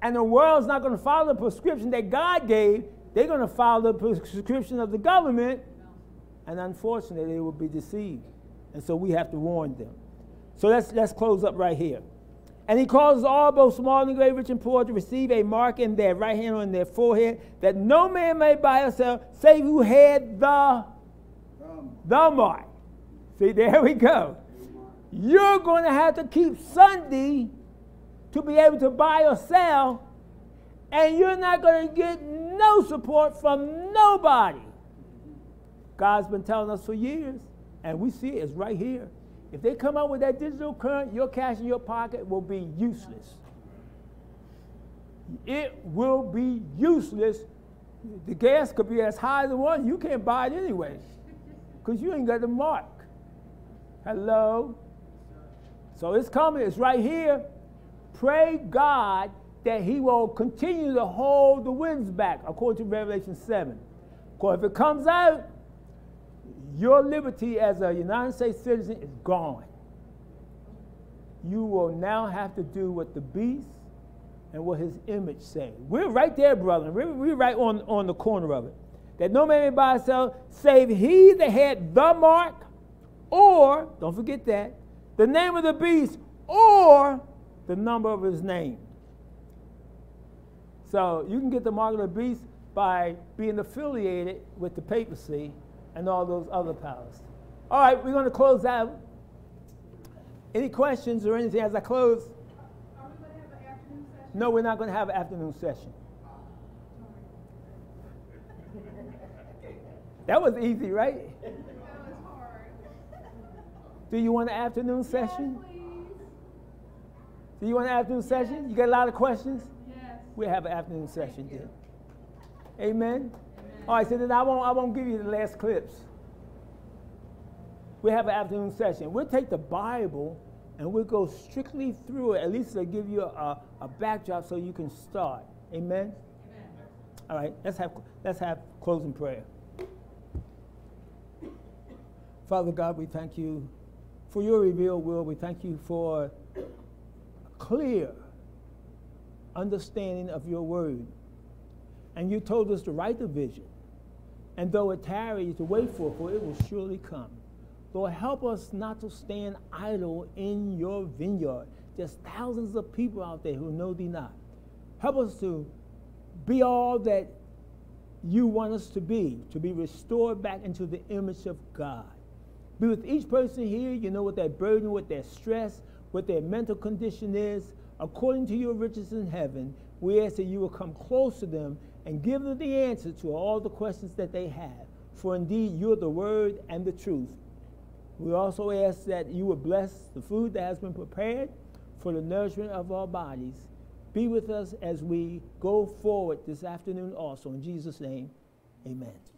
And the world's not going to follow the prescription that God gave. They're going to follow the prescription of the government. and unfortunately, they will be deceived. And so we have to warn them. So let's, let's close up right here. And he causes all, both small and great, rich and poor, to receive a mark in their right hand or in their forehead, that no man may buy or sell, save who had the, the mark. See, there we go. You're going to have to keep Sunday to be able to buy or sell, and you're not going to get no support from nobody. God's been telling us for years, and we see it, it's right here. If they come out with that digital current, your cash in your pocket will be useless. It will be useless. The gas could be as high as the one, you can't buy it anyway because you ain't got the mark. Hello? So it's coming, it's right here. Pray God that He will continue to hold the winds back, according to Revelation 7. Because if it comes out, your liberty as a United States citizen is gone. You will now have to do what the beast and what his image say. We're right there, brother. We're, we're right on, on the corner of it. That no man may buy or sell, save he that had the mark, or, don't forget that, the name of the beast, or the number of his name. So you can get the mark of the beast by being affiliated with the papacy and all those other powers. All right, we're going to close out. Any questions or anything as I close? We no, we're not going to have an afternoon session. that was easy, right? That was hard. Do you want an afternoon session? Yes. Do you want an afternoon session? You got a lot of questions? Yes. We'll have an afternoon session then. Amen. All right, so then I won't, I won't give you the last clips. We have an afternoon session. We'll take the Bible and we'll go strictly through it. At least to give you a, a backdrop so you can start. Amen? Amen. All right, let's have, let's have closing prayer. Father God, we thank you for your revealed will. We thank you for a clear understanding of your word. And you told us to write the vision. And though it tarries, to wait for it, for it will surely come. Lord, help us not to stand idle in your vineyard. There's thousands of people out there who know thee not. Help us to be all that you want us to be, to be restored back into the image of God. Be with each person here. You know what their burden, what their stress, what their mental condition is. According to your riches in heaven, we ask that you will come close to them and give them the answer to all the questions that they have. For indeed, you're the word and the truth. We also ask that you would bless the food that has been prepared for the nourishment of our bodies. Be with us as we go forward this afternoon also. In Jesus' name, amen. amen.